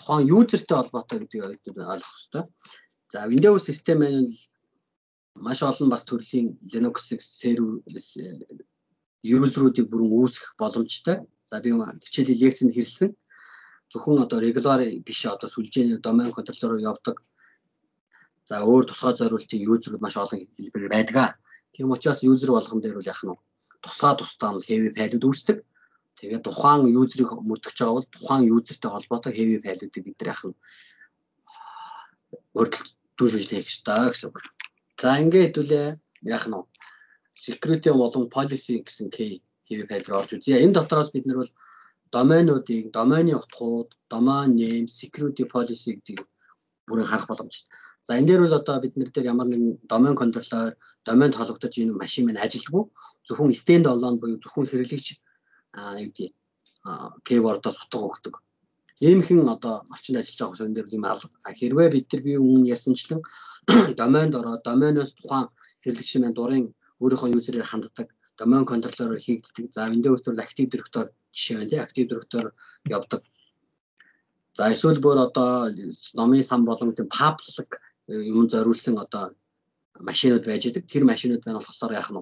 тухайн юзертэй холбоотой гэдгийг ойлгох хэрэгтэй. За Windows систем маань маш олон бас төрлийн Linux-ийг сервер юзеруудыг бүрэн үүсгэх боломжтой. За би хичээлийн лекцэнд хэлсэн. Зөвхөн одоо regular биш одоо сүлжээний домен контроллероор явдаг. За өөр тусгай зориултын юзерүүд маш олон хэлбэр байдаг. Тийм учраас юзер болгон дээр бол яах нь тусгай тусдаа нь heavy файлууд үүсдэг. Тэгээд тухайн юзерийг мөрдөгч бол тухайн юзертэй холбоотой heavy файлуудыг бид яах нь өрдөлтүүлж хийх ёстой гэсэн үг. За ингээд хэдүүлээ яах нь security болон policy гэсэн key heavy файл руу орж үзье. Энэ дотроос бид нар бол доменуудыг, доменийн утгууд, domain name, security policy гэдгийг бүрэн харах боломжтой. За энэ дээр бол одоо бид нар дээр ямар нэгэн домен контроллер, домен толгодож энэ машин маань ажилтгүй зөвхөн stand alone буюу зөвхөн хэрэглэгч а юу гэдэг keyboard-оос утга өгдөг. Иймхэн одоо орчинд ажиллаж байгаа хүмүүс энэ юм алга. Хэрвээ бид нар би өмнө ярьсанчлан доменд ороод доменоос тухайн хэрэглэгч маань дурын өөрийнхөө юзерээр ханддаг домен контроллероор хийгддэг. За Windows дээр Active Directory жишээ байна тий Active Directory явдаг. За эсвэл бүр одоо номын сан болон тийм public юм зориулсан одоо машинууд байж идэг. Тэр машинууд байна болохоор яах нь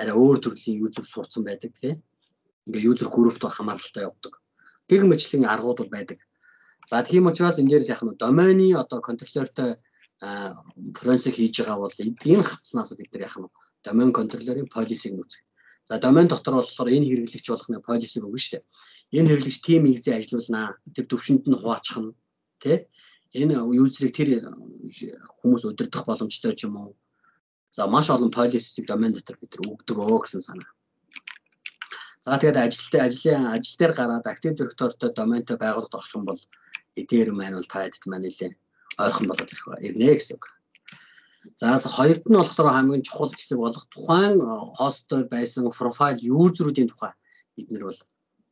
арай өөр төрлийн юзер суудсан байдаг тий ингээ юзер групптэй хамааралтай явдаг. Гэг мэтлэн аргууд бол байдаг. За тийм учраас энэ дээрс яг нь домений одоо контроллертой форенсик хийж байгаа бол энэ хавцнаас бид нар нь домен контроллерийн полисиг үүсгэх. За домен дотор болохоор энэ хэрэглэгч болгоны полисиг өгнө шүү дээ. Энэ хэрэглэгч тим нэгзээ ажиллуулнаа. Тэр төвшөнд нь хуваачих нь тий энэ юзерийг тэр хүмүүс удирдах боломжтой ч юм уу. За маш олон полисиг домен дотор бид нар өгдөг өө гэсэн санаа. За тэгээд ажилтны ажлын ажил дээр гараад актив директортой доментой байгууллагад орох юм бол эдгээр маань бол та хэд маань нэлээ ойрхон болоод ирэх ба ирнэ гэсэн үг. За хоёрд нь болохоор хамгийн чухал хэсэг болох тухайн хостоор байсан профайл юзерүүдийн тухай бид нар бол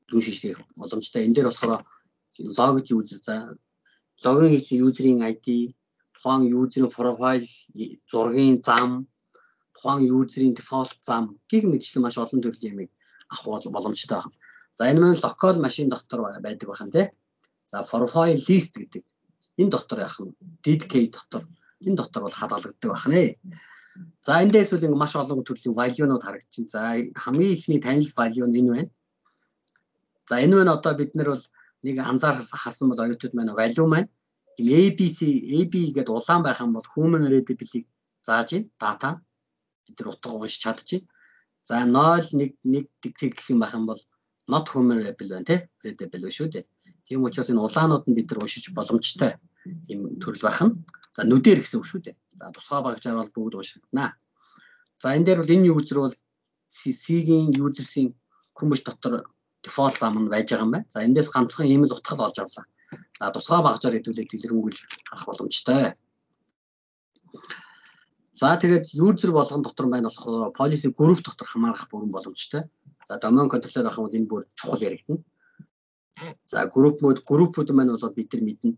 дүн шийдэх боломжтой. Энэ дээр болохоор логд юзер за логин хийсэн юзерийн ID, тухайн юзерийн профайл зургийн зам, тухайн юзерийн дефолт зам гэх мэтчлэн маш олон төрлийн юмыг авах боломжтой байна. За энэ маань локал машин дотор байдаг байна тий. За profile list гэдэг энэ дотор яах нь DK дотор энэ дотор бол хадгалагддаг байна. За эндээс үл ингээ маш олон төрлийн value-нууд харагдчих. За хамгийн ихний танил value нь энэ байна. За энэ маань одоо бид нар бол нэг анзаар харсан бол оюутнууд маань value маань ABC AB гэдэг улаан байх юм бол human readability-г зааж ийн дата бид нар утга уншиж чадчих. За 0 1 1 гэх гэх юм байх юм бол not humanable байна тий. Readable шүү дээ. Тийм учраас энэ улаанууд нь бид нар уншиж боломжтой юм төрөл байх нь. За нүдээр гэсэн үг шүү дээ. За тусгай багжаар бол бүгд уншигдана. За энэ дээр бол энэ юзер бол C-гийн юзерсийн хүмүүс дотор дефолт зам нь байж байгаа юм байна. За эндээс ганцхан ийм л утгал олж авлаа. За тусгай багжаар хэдүүлээд дэлгэрэнгүүлж харах боломжтой. За тэгээд юзер болгон дотор байна болохоор policy group дотор хамаарах бүрэн боломжтой. За domain controller юм бол энэ бүр чухал яригдана. За group mode group-ууд маань бол бид нар мэднэ.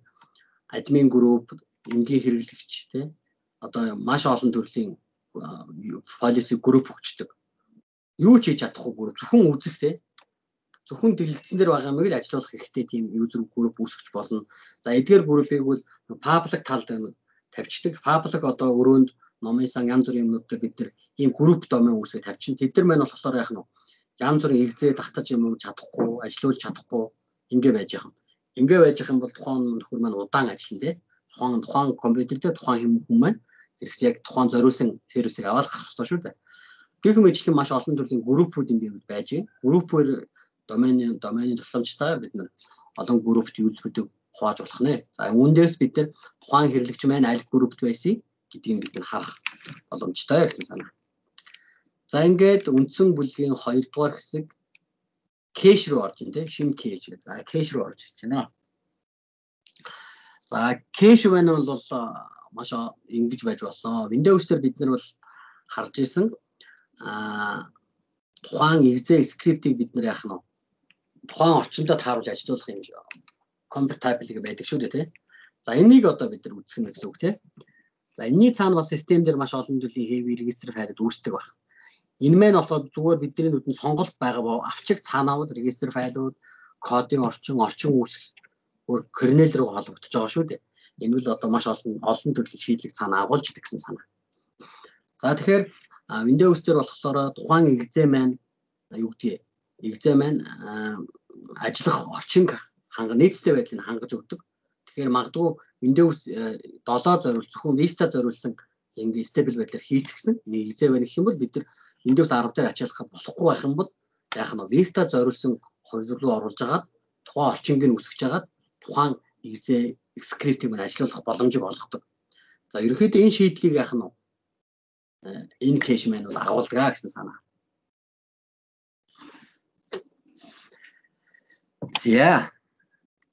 Admin group, энгийн хэрэглэгч тий. Одоо маш олон төрлийн policy group өгчдөг. Юу ч хийж чадахгүй group зөвхөн үзэх тий. Зөвхөн дэлгэцэн дээр байгаа юм л ажиллуулах хэрэгтэй тийм user group үүсгэж болно. За эдгээр group-ыг бол public талд тавьчихдаг. Public одоо өрөөнд номын сан янз бүрийн юмнууд дээр бид нар ийм групп домен үүсгэж тавьчихна. Тэд нар маань болохоор яах нь янз бүрийн эргзээ татаж юм чадахгүй, ажилуулж чадахгүй ингэ байж байгаа юм. Ингэ байж байгаа юм бол тухайн нөхөр маань удаан ажиллана тий. Тухайн тухайн компьютер дээр тухайн хүн маань хэрэгс яг тухайн зориулсан сервисийг аваад гарах хэрэгтэй шүү дээ. Гэх мэтлэн маш олон төрлийн группүүд дээр байж байна. Группээр доменийн доменийн тусламжтай бид нар олон группт юзрүүдийг хувааж болох нэ. За үүн дээрс бид нар тухайн хэрэглэгч маань аль группт байсан гэдгийг бид харах боломжтой гэсэн санаа. За ингээд үндсэн бүлгийн 2 дугаар хэсэг кэш рүү орж ин тээ шинэ кэш. За кэш рүү орж ирж байна. За кэш байна бол маш ингэж байж болно. Windows дээр бид нар бол харж исэн а тухайн exe скриптийг бид нар яах нь тухайн орчиндөө тааруулж ажилуулах юм compatible байдаг шүү дээ тий. За энийг одоо бид нар үзэх нь гэсэн үг тий. За энэний цаана бас систем дээр маш олон төрлийн heavy register файлууд үүсдэг байна. Энэ маань болохоор зүгээр бидний нүдэнд сонголт байгаа боо авчиг цаанаа бол register файлууд, кодын орчин, орчин үүсэх өөр kernel руу холбогдож байгаа шүү дээ. Энэ бол одоо маш олон олон төрлийн шийдлийг цаана агуулж идэг гэсэн санаа. За тэгэхээр Windows дээр болохоор тухайн экзээ маань юу гэдгийг экзээ маань ажиллах орчинг ханга нийцтэй байдлыг хангаж өгдөг. Тэгэхээр магадгүй Windows 7 зориул зөвхөн Vista зориулсан ингээ stable байдлаар хийцгсэн нэг экзээ байна гэх юм бол бид нар Windows 10 дээр ачаалах болохгүй байх юм бол яах нь Vista зориулсан хувилбар руу оруулж агаад тухайн орчинг нь үсгэж агаад тухайн экзээ скриптийг мань ажиллуулах боломжийг олгодог. За ерөнхийдөө энэ шийдлийг яах нь энэ кэш маань бол агуулдаг гэсэн санаа. За.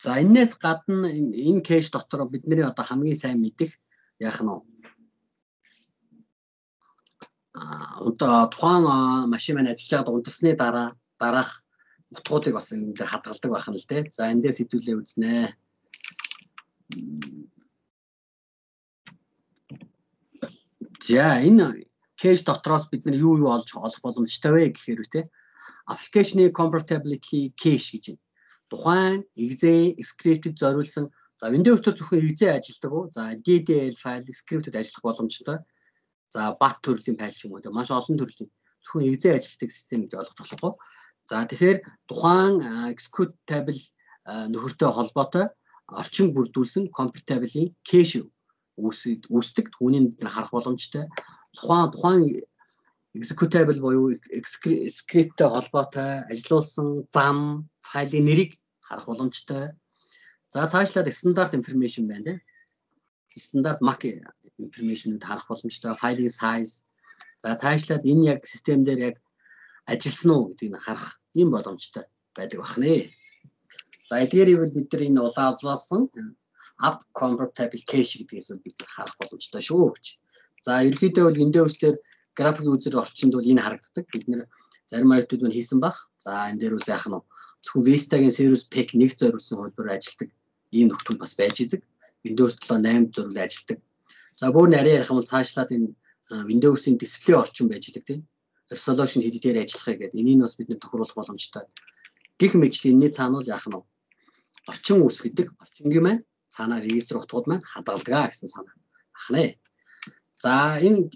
За энээс гадна энэ кэш дотор бидний одоо хамгийн сайн мэдих яах нь одоо тухайн машин маань ажиллаж байгаад унтсны дараа дараах утгуудыг бас энэ дээр хадгалдаг байх нь л дээ. За эндээс хэдүүлээ үзнэ. За энэ кэш дотроос бид нар юу юу олж олох боломжтой вэ гэхээр үү те application compatibility cache гэж байна. Тухайн exe script-д зориулсан за Windows дээр зөвхөн exe ажилладаг уу? За DDL файл script-д ажиллах боломжтой. За бат төрлийн файл ч юм уу маш олон төрлийн зөвхөн exe ажилладаг систем гэж ойлгож болохгүй. За тэгэхээр тухайн executable нөхөртэй холбоотой орчин бүрдүүлсэн compatible-ийн cache үүсдэг. Түүнийг бид харах боломжтой. Тухайн тухайн executable буюу script-тэй холбоотой ажиллуулсан зам, файлын нэрийг харах боломжтой. За цаашлаад стандарт information байна тийм. Стандарт MAC information-ыг харах боломжтой. Файлын size. За цаашлаад энэ яг систем дээр яг ажилласан уу гэдгийг харах ийм боломжтой байдаг бахнэ. За эдгээр ивэл бид нар энэ улаалуулсан app compatible cache гэдгээс бид харах боломжтой шүү гэж. За ерөнхийдөө бол Windows дээр график юзер орчинд бол энэ харагддаг. Бид нэр зарим оюутнууд нь хийсэн баг. За энэ дээр үл яах нь зөвхөн Vista-гийн Service Pack 1 зориулсан хөлбөр ажилдаг ийм нөхцөл бас байж идэг. Windows 7 8 зориул ажилдаг. За бүр нарийн ярих юм бол цаашлаад энэ Windows-ийн дисплей орчин байж идэг тийм resolution хэдээр ажиллахыг гэдэг. Энийг бас бид нэр тохируулах боломжтой. Гэх мэтлээ энэний цаана бол яах нь орчин үүсгэдэг орчингийн маань цаанаа регистр утгууд маань хадгалдаг гэсэн санаа ахнаа. За энэ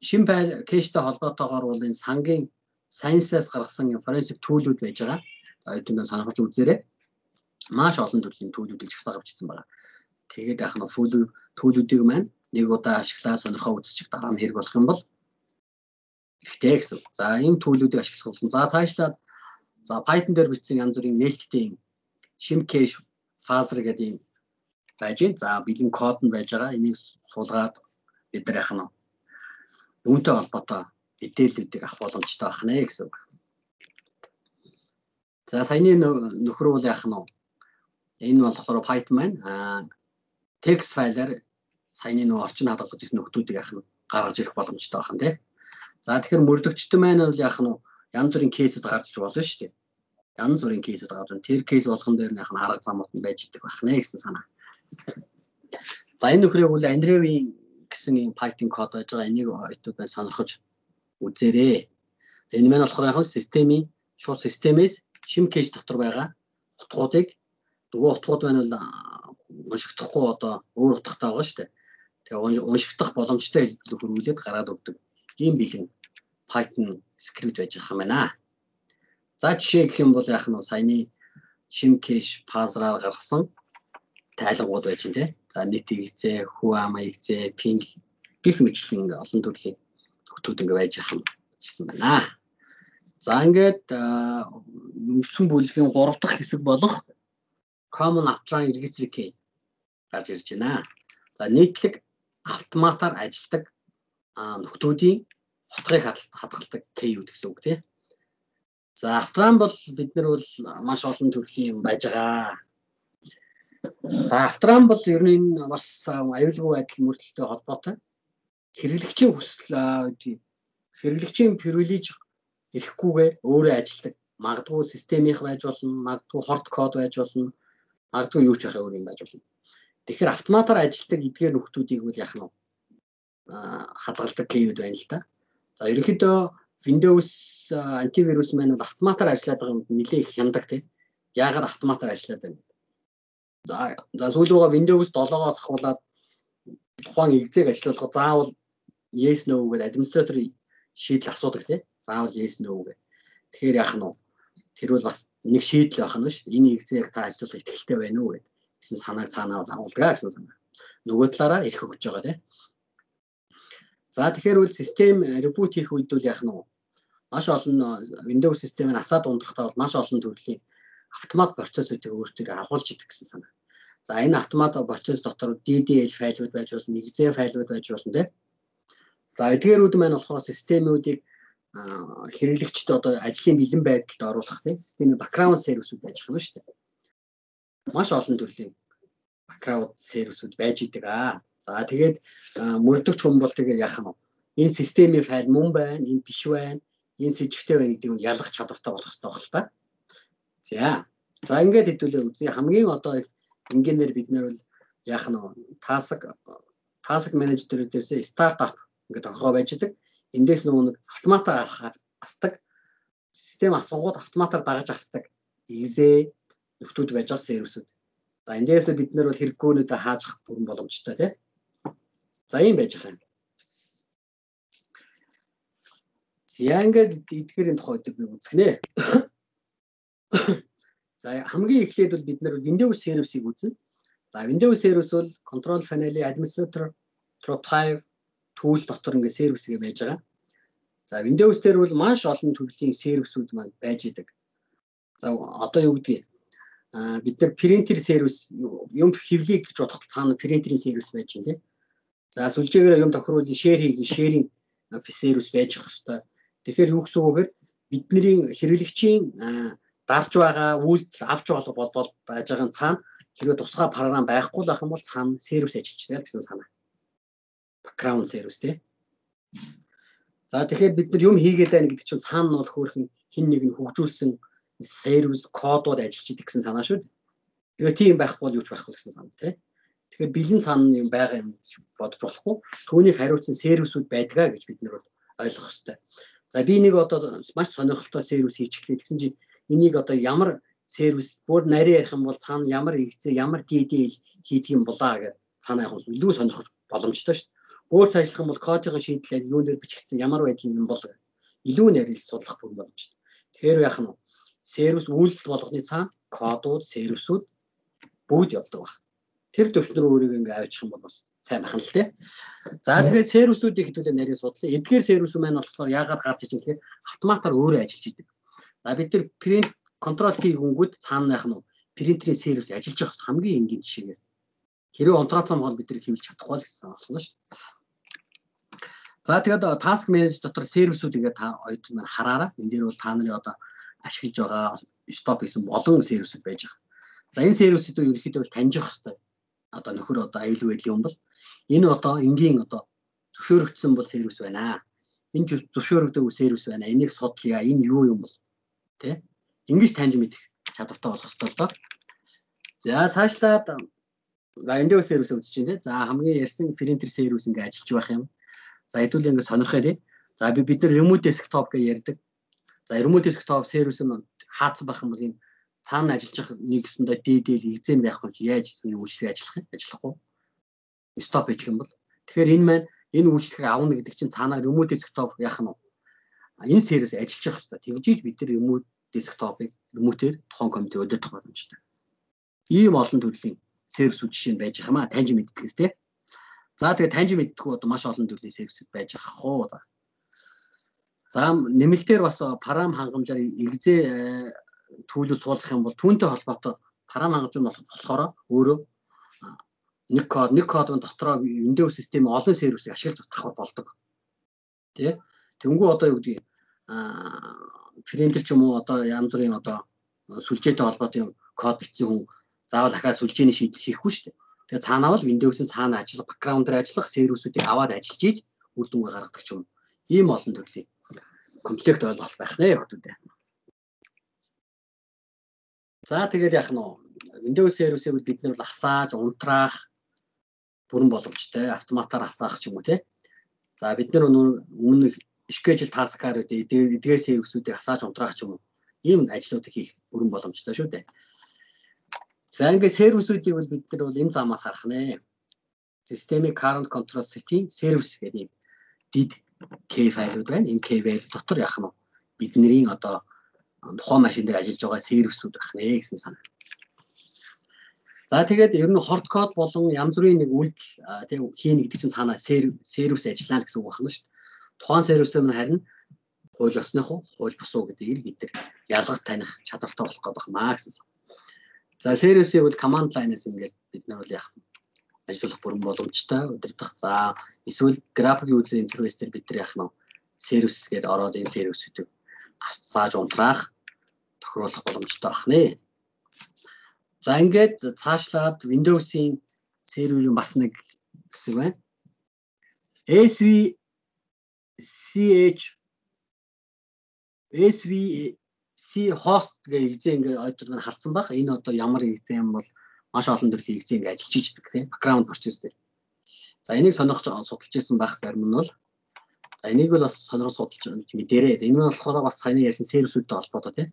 шин кэштэй холбоотойгоор бол энэ сангийн сайенсаас гаргасан forensic түүлүүд байж байгаа. Эдгээр сонирхож үзээрэй. Маш олон төрлийн түүлүүдийг жагсаа авчихсан байна. Тэгээд яах нь фул түүлүүдийг маань нэг удаа ашиглаа сонирхоо үзчих дараа нь хэрэг болох юм бол хэрэгтэй гэсэн. За энэ төлөвүүдийг ашиглах болно. За цаашлаад за Python дээр бичсэн янз бүрийн нээлттэй shim cache fuzzer гэдэг юм байж байна. За бэлэн код нь байж байгаа. Энийг суулгаад бид нар яах нь үүнтэй холбоотой мэдээллүүдийг авах боломжтой байх нэ гэсэн үг. За саяны нөхөр бол яах нь энэ болохоор Python маань аа текст файлаар саяны нөө орчин хадгалж ирсэн нөхдүүдийг яах нь гаргаж ирэх боломжтой байна тийм. За тэгэхээр мөрдөгчтөн маань бол яах нь янз бүрийн кейсүүд гарч болно шүү дээ. Янз бүрийн кейсүүд гарч байна. Тэр кейс болгон дээр нь яах нь арга замууд нь байж идэг байх нэ гэсэн санаа. За энэ нөхрийг бол Андреевийн гэсэн юм Python код байж байгаа. Энийг байна сонирхож үзээрэй. Энэ маань болохоор яг системийн шууд системээс шим кейс дотор байгаа утгуудыг нөгөө утгууд байна бол уншигдахгүй одоо өөр утгатай байгаа шүү дээ. Тэгээ уншигдах боломжтой хэлбэл хөрвүүлээд гараад өгдөг. Ийм бэлэн Python скрипт байж байгаа юм байна. За жишээ гэх юм бол яах нь саяны шим кэш пазраар гаргасан тайлангууд байж байна тий. За нийт хэгцээ, хүү ама хэгцээ, пинг гих мэтлэн олон төрлийн хөтүүд ингээ байж байгаа юм гэсэн байна. За ингээд өнгөрсөн бүлгийн 3 дахь хэсэг болох common uptime registry гарч ирж байна. За нийтлэг автоматар ажилладаг нөхдүүдийн хотгыг хадгалдаг KU гэсэн үг тий. За автран бол бид нар бол маш олон төрлийн юм байж байгаа. За автран бол ер нь бас аюулгүй байдал мөрдөлтөй холбоотой. Хэрэглэгчийн хүсэл хэрэглэгчийн привилеж ирэхгүйгээр өөрөө ажилдаг. Магадгүй системийнх байж болно, магадгүй хорт код байж болно, магадгүй юу ч арай өөр юм байж болно. Тэгэхээр автоматар ажилдаг эдгээр нөхдүүдийг бол яах нь хадгалдаг кейуд байна л да. За ерөнхийдөө Windows антивирус маань бол автоматар ажиллаад байгаа юм нэлээ их хяндаг тийм. Яагаад автоматар ажиллаад байна? За за сүүл рүүгээ Windows 7-оос ахуулаад тухайн экзэг ажиллуулах заавал yes no гэдэг администратор шийдэл асуудаг тий. Заавал yes no гэдэг. Тэгэхээр яах нь вэ? Тэр бол бас нэг шийдэл байх нь шүү дээ. Энэ экзэг та ажиллуулах ихтэй байна уу гэдэг. гэсэн санааг цаанаа бол агуулгаа гэсэн санаа. Нөгөө талаараа ирэх өгч байгаа тий. За тэгэхээр үл систем ребут хийх үед бол яах нь вэ? Маш олон Windows системийг асаад унтрахдаа бол маш олон төрлийн автомат процессуудыг өөртөө агуулж идэг гэсэн санаа. За энэ автомат процесс дотор DDL файлууд байж болно, exe файлууд байж болно тийм. За эдгээрүүд маань болохоор системүүдийг хэрэглэгчд одоо ажлын бэлэн байдалд оруулах тийм системийн background сервисүүд байгаа юм шүү дээ. Маш олон төрлийн background сервисүүд байж идэг аа. За тэгээд мөрдөгч хүн бол тэгээд яах нь энэ системийн файл мөн байна, энэ биш байна, энэ с ิจ гтэй байна гэдгийг нь ялгах чадвартай болох хэрэгтэй байна л та. За. За ингээд хэдүүлээ үзье. Хамгийн одоо энгийнээр бид нэр бол яах нь таасаг таасаг менежер дээрээс стартап ингээд тохироо байж идэг эндээс нөгөө нэг автоматар гаргахаар асдаг. Систем асуугууд автоматар дагаж асдаг. Изээ нөхдүүд байж байгаа сервисүүд. За эндээс бид нэр бол хэрэггүй нүдэ хаажих бүрэн боломжтой тий. За ийм байж байгаа юм. За ингээд эдгээрийн тухай өдөр би үзэх нэ. За хамгийн эхлээд бол бид нэр Windows сервисийг үзнэ. За Windows сервис бол control panel-ийн administrator, Pro 5, түүл дотор ингээд сервисгээ байж байгаа. За Windows дээр бол маш олон төрлийн сервисүүд маань байж идэг. За одоо юу гэдгийг а бид нар принтер сервис юм хэвлийг гэж бодоход цаана принтерийн сервис байж гин тий. За сүлжээгээр юм тохируулж шеэр хийх шеэрийн сервис байж их хэвээр. Тэгэхээр юу гэсэн үг вэ гэхээр бидний хэрэглэгчийн дарж байгаа үйлдэл авч болго бодвол байж байгаа цаана хэрвээ тусгай програм байхгүй л ах юм бол цаана сервис ажиллаж байгаа гэсэн санаа. Background сервис тий. За тэгэхээр бид нар юм хийгээд байна гэдэг чинь цаана нь бол хөөрхөн хин нэг нь хөгжүүлсэн сервис кодууд ажиллаж идэг гэсэн санаа шүү дээ. Тэгээ тийм байхгүй бол юу ч байхгүй гэсэн санаа тий. Тэгэхээр бэлэн цаана юм байгаа юм бодож болохгүй. Түүнийг хариуцсан сервисүүд байдгаа гэж бид нар ойлгох хэрэгтэй. За би нэг одоо маш сонирхолтой сервис хийчихлээ. Тэгсэн чинь энийг одоо ямар сервис бүр нарийн ярих юм бол цаана ямар игцээ ямар DDL хийдэг юм булаа гэж цаана яг илүү сонирхож боломжтой шүү дээ. Өөрт ажиллах юм бол кодын шийдлээр юунээр бичигдсэн ямар байдал юм бол илүү нарийн судлах бүр боломжтой. Тэгэхээр яах нь сервис үйлдэл болгоны цаана кодууд, сервисүүд бүгд явдаг баг. Тэр төвчнөр өөрийг ингээ авчих юм бол бас сайн байх нь л тий. За тэгэхээр сервисүүдийг хэдүүлээ нарийн судлаа. Эдгээр сервисүүд маань болохоор яагаад гарч иж гэхээр автоматар өөрөө ажиллаж идэг. За бид нар print control P хөнгүүд цаанах нь принтерийн сервис ажиллаж байгаа хамгийн энгийн жишээгээр. Хэрвээ онтрооцсон бол бид нар хэвлэж чадахгүй л гэсэн байна шүү дээ. За тэгээд task manager дотор сервисүүд ингээ та оюут маань хараараа. энэ дээр бол та нарын одоо ашиглаж байгаа stop гэсэн болон сервисүүд байж байгаа. За энэ сервисүүдийг ерөнхийдөө бол таньжих хэрэгтэй. Одоо нөхөр одоо аюул байдлын юм бол Энэ одоо энгийн одоо зөвшөөрөгдсөн бол сервис байна аа. Энэ зөвшөөрөгдөөгүй сервис байна. Энийг судлая. Энэ юу юм бол тэ? Ингэж таньж мэдэх чадвартай болох ёстой л доо. За цаашлаад Windows сервис үзэж байна те. За хамгийн ярьсан printer сервис ингээ ажиллаж байх юм. За хэдүүл ингээ сонирхоо те. За би бид нар remote desktop гэж ярьдаг. За remote desktop сервис нь хаацсан байх юм бол энэ цаана ажиллаж нэг өсөндөө DDL игзэн байхгүй чи яаж энэ үйлчлэг ажиллах юм? Ажиллахгүй стоп хийх юм бол тэгэхээр энэ маань энэ үйлчлэгийг авна гэдэг чинь цаанаа remote desktop яах нь энэ сервис ажиллах хэрэгтэй. Тэгжиж бид нар remote desktop-ыг remote-ээр тухайн компьютер өдөртөх боломжтой. Ийм олон төрлийн сервисүүд жишээ нь байж байгаа маа таньж мэддгээс тий. За тэгээ таньж мэддэггүй одоо маш олон төрлийн сервисүүд байж байгаа хоо. За нэмэлтээр бас парам хангамжаар экзээ төлөв суулгах юм бол түүнтэй холбоотой парам хангамж нь болохоор өөрөө нэг код нэг кодын дотроо Windows систем олон сервисийг ашиглаж татах болдог. Тэ? Тэнгүү одоо юу гэдгийг аа принтер ч юм уу одоо янз бүрийн одоо сүлжээтэй холбоотой код бичсэн хүн заавал ахаа сүлжээний шийдэл хийхгүй шүү дээ. Тэгээ цаанаа бол Windows-ын цаана ажиллах, background-аар ажиллах сервисүүдийг аваад ажиллаж ийж үр дүнгээ гаргадаг ч юм. Ийм олон төрлийн комплект ойлголт байх нэ хүмүүдээ. За тэгээд яах нь Windows сервисийг бид нар бол асааж, унтраах, бүрэн боломжтой автоматар асаах ч юм уу тий. За бид нар өмнө schedule task-аар эдгээр сервисүүдийг асааж унтраах ч юм уу ийм ажлуудыг хийх бүрэн боломжтой шүү дээ. За ингээд сервисүүдийг бол бид нар бол энэ замаас харах нэ. Systemic current control setting service гэдэг юм дид K файлууд байна. Энэ K файл дотор яах нь бидний одоо тухайн машин дээр ажиллаж байгаа сервисүүд байх нэ гэсэн санаа. За тэгээд ер нь хорт код болон янз бүрийн нэг үйлдэл тэг хийнэ гэдэг чинь цаана сервис ажиллана гэсэн үг байна шүү дээ. Тухайн сервисээр нь харин хууль ёсных уу, хууль бус уу гэдгийг л бид нар ялгаж таних чадвартай болох гэдэг маа гэсэн. За сервисийг бол command line-аас ингээд бид нар бол яах ажиллах бүрэн боломжтой удирдах. За эсвэл график үйлдэл интерфейс дээр бид нар яах нь сервис гэдэг ороод энэ сервисүүдийг асааж унтраах тохируулах боломжтой байх нэ. За ингээд цаашлаад Windows-ийн серверийн бас нэг хэсэг байна. SVCH SVC host гэх egzээ ингээд ойдор маань харсан баг. Энэ одоо ямар egzээ юм бол маш олон төрлийн egzээ ингээд ажиллаж ийдэг тийм background purchase дээр. За энийг сонирхож судалж ирсэн байх зарим нь бол энийг бол бас сонирхож судалж мэдэрээ. Энэ нь болохоор бас саяны ярьсан сервисүүдтэй холбоотой тийм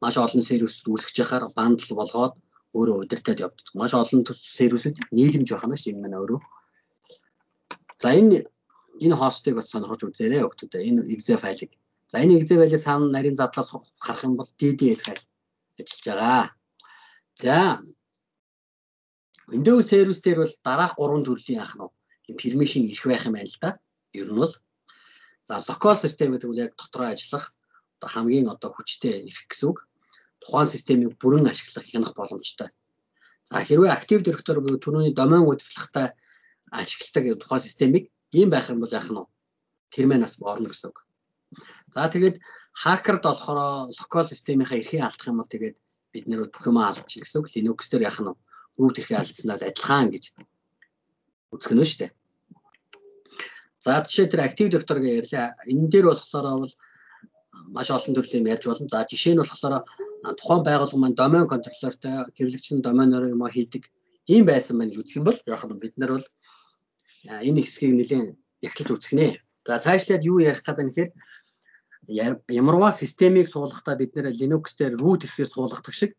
маш олон сервис үүсгэж яхаар бандл болгоод өөрөө удирдаад явдаг. Маш олон төс сервисүүд нийлэмж байна шүү энэ маань өөрөө. За энэ энэ хостыг бас сонирхож үзээрэй өгтүүдээ. Энэ exe файлыг. За энэ exe файлыг цаана нарийн задлаас харах юм бол DDL файл ажиллаж байгаа. За Windows сервис дээр бол дараах гурван төрлийн анх нь permission ирэх байх юм байна л да. Ер нь бол за local system гэдэг нь яг дотроо ажиллах одоо хамгийн одоо хүчтэй ирэх гэсэн үг тухайн системийг бүрэн ашиглах хянах боломжтой. За хэрвээ актив директор буюу түрүүний домен удирдлагатай ашигладаг тухайн системийг ийм байх юм бол яах нь тэр манаас орно гэсэн үг. За тэгээд хакерд болохоор локал системийнхаа эрхийг алдах юм бол тэгээд бид нэр бүх юм алдчих гэсэн үг. Linux дээр яах нь root эрхийг алдсанаа адилхан гэж үзэх нь шүү дээ. За жишээ тэр директор гэж ярьлаа. Энэ дээр болохоор бол маш олон төрлийн ярьж болно. За жишээ нь болохоор тухайн байгууллага маань домен контроллертэй хэрэглэгчийн доменоор юм хийдэг ийм байсан байна гэж үзэх юм бол яг нь бид нар бол энэ хэсгийг нэлээд ягтлж үзэх нэ. За цаашлаад юу ярих гэдэг нь гэхээр ямарваа системийг суулгахдаа бид нэр Linux дээр root ирэхээр суулгадаг шиг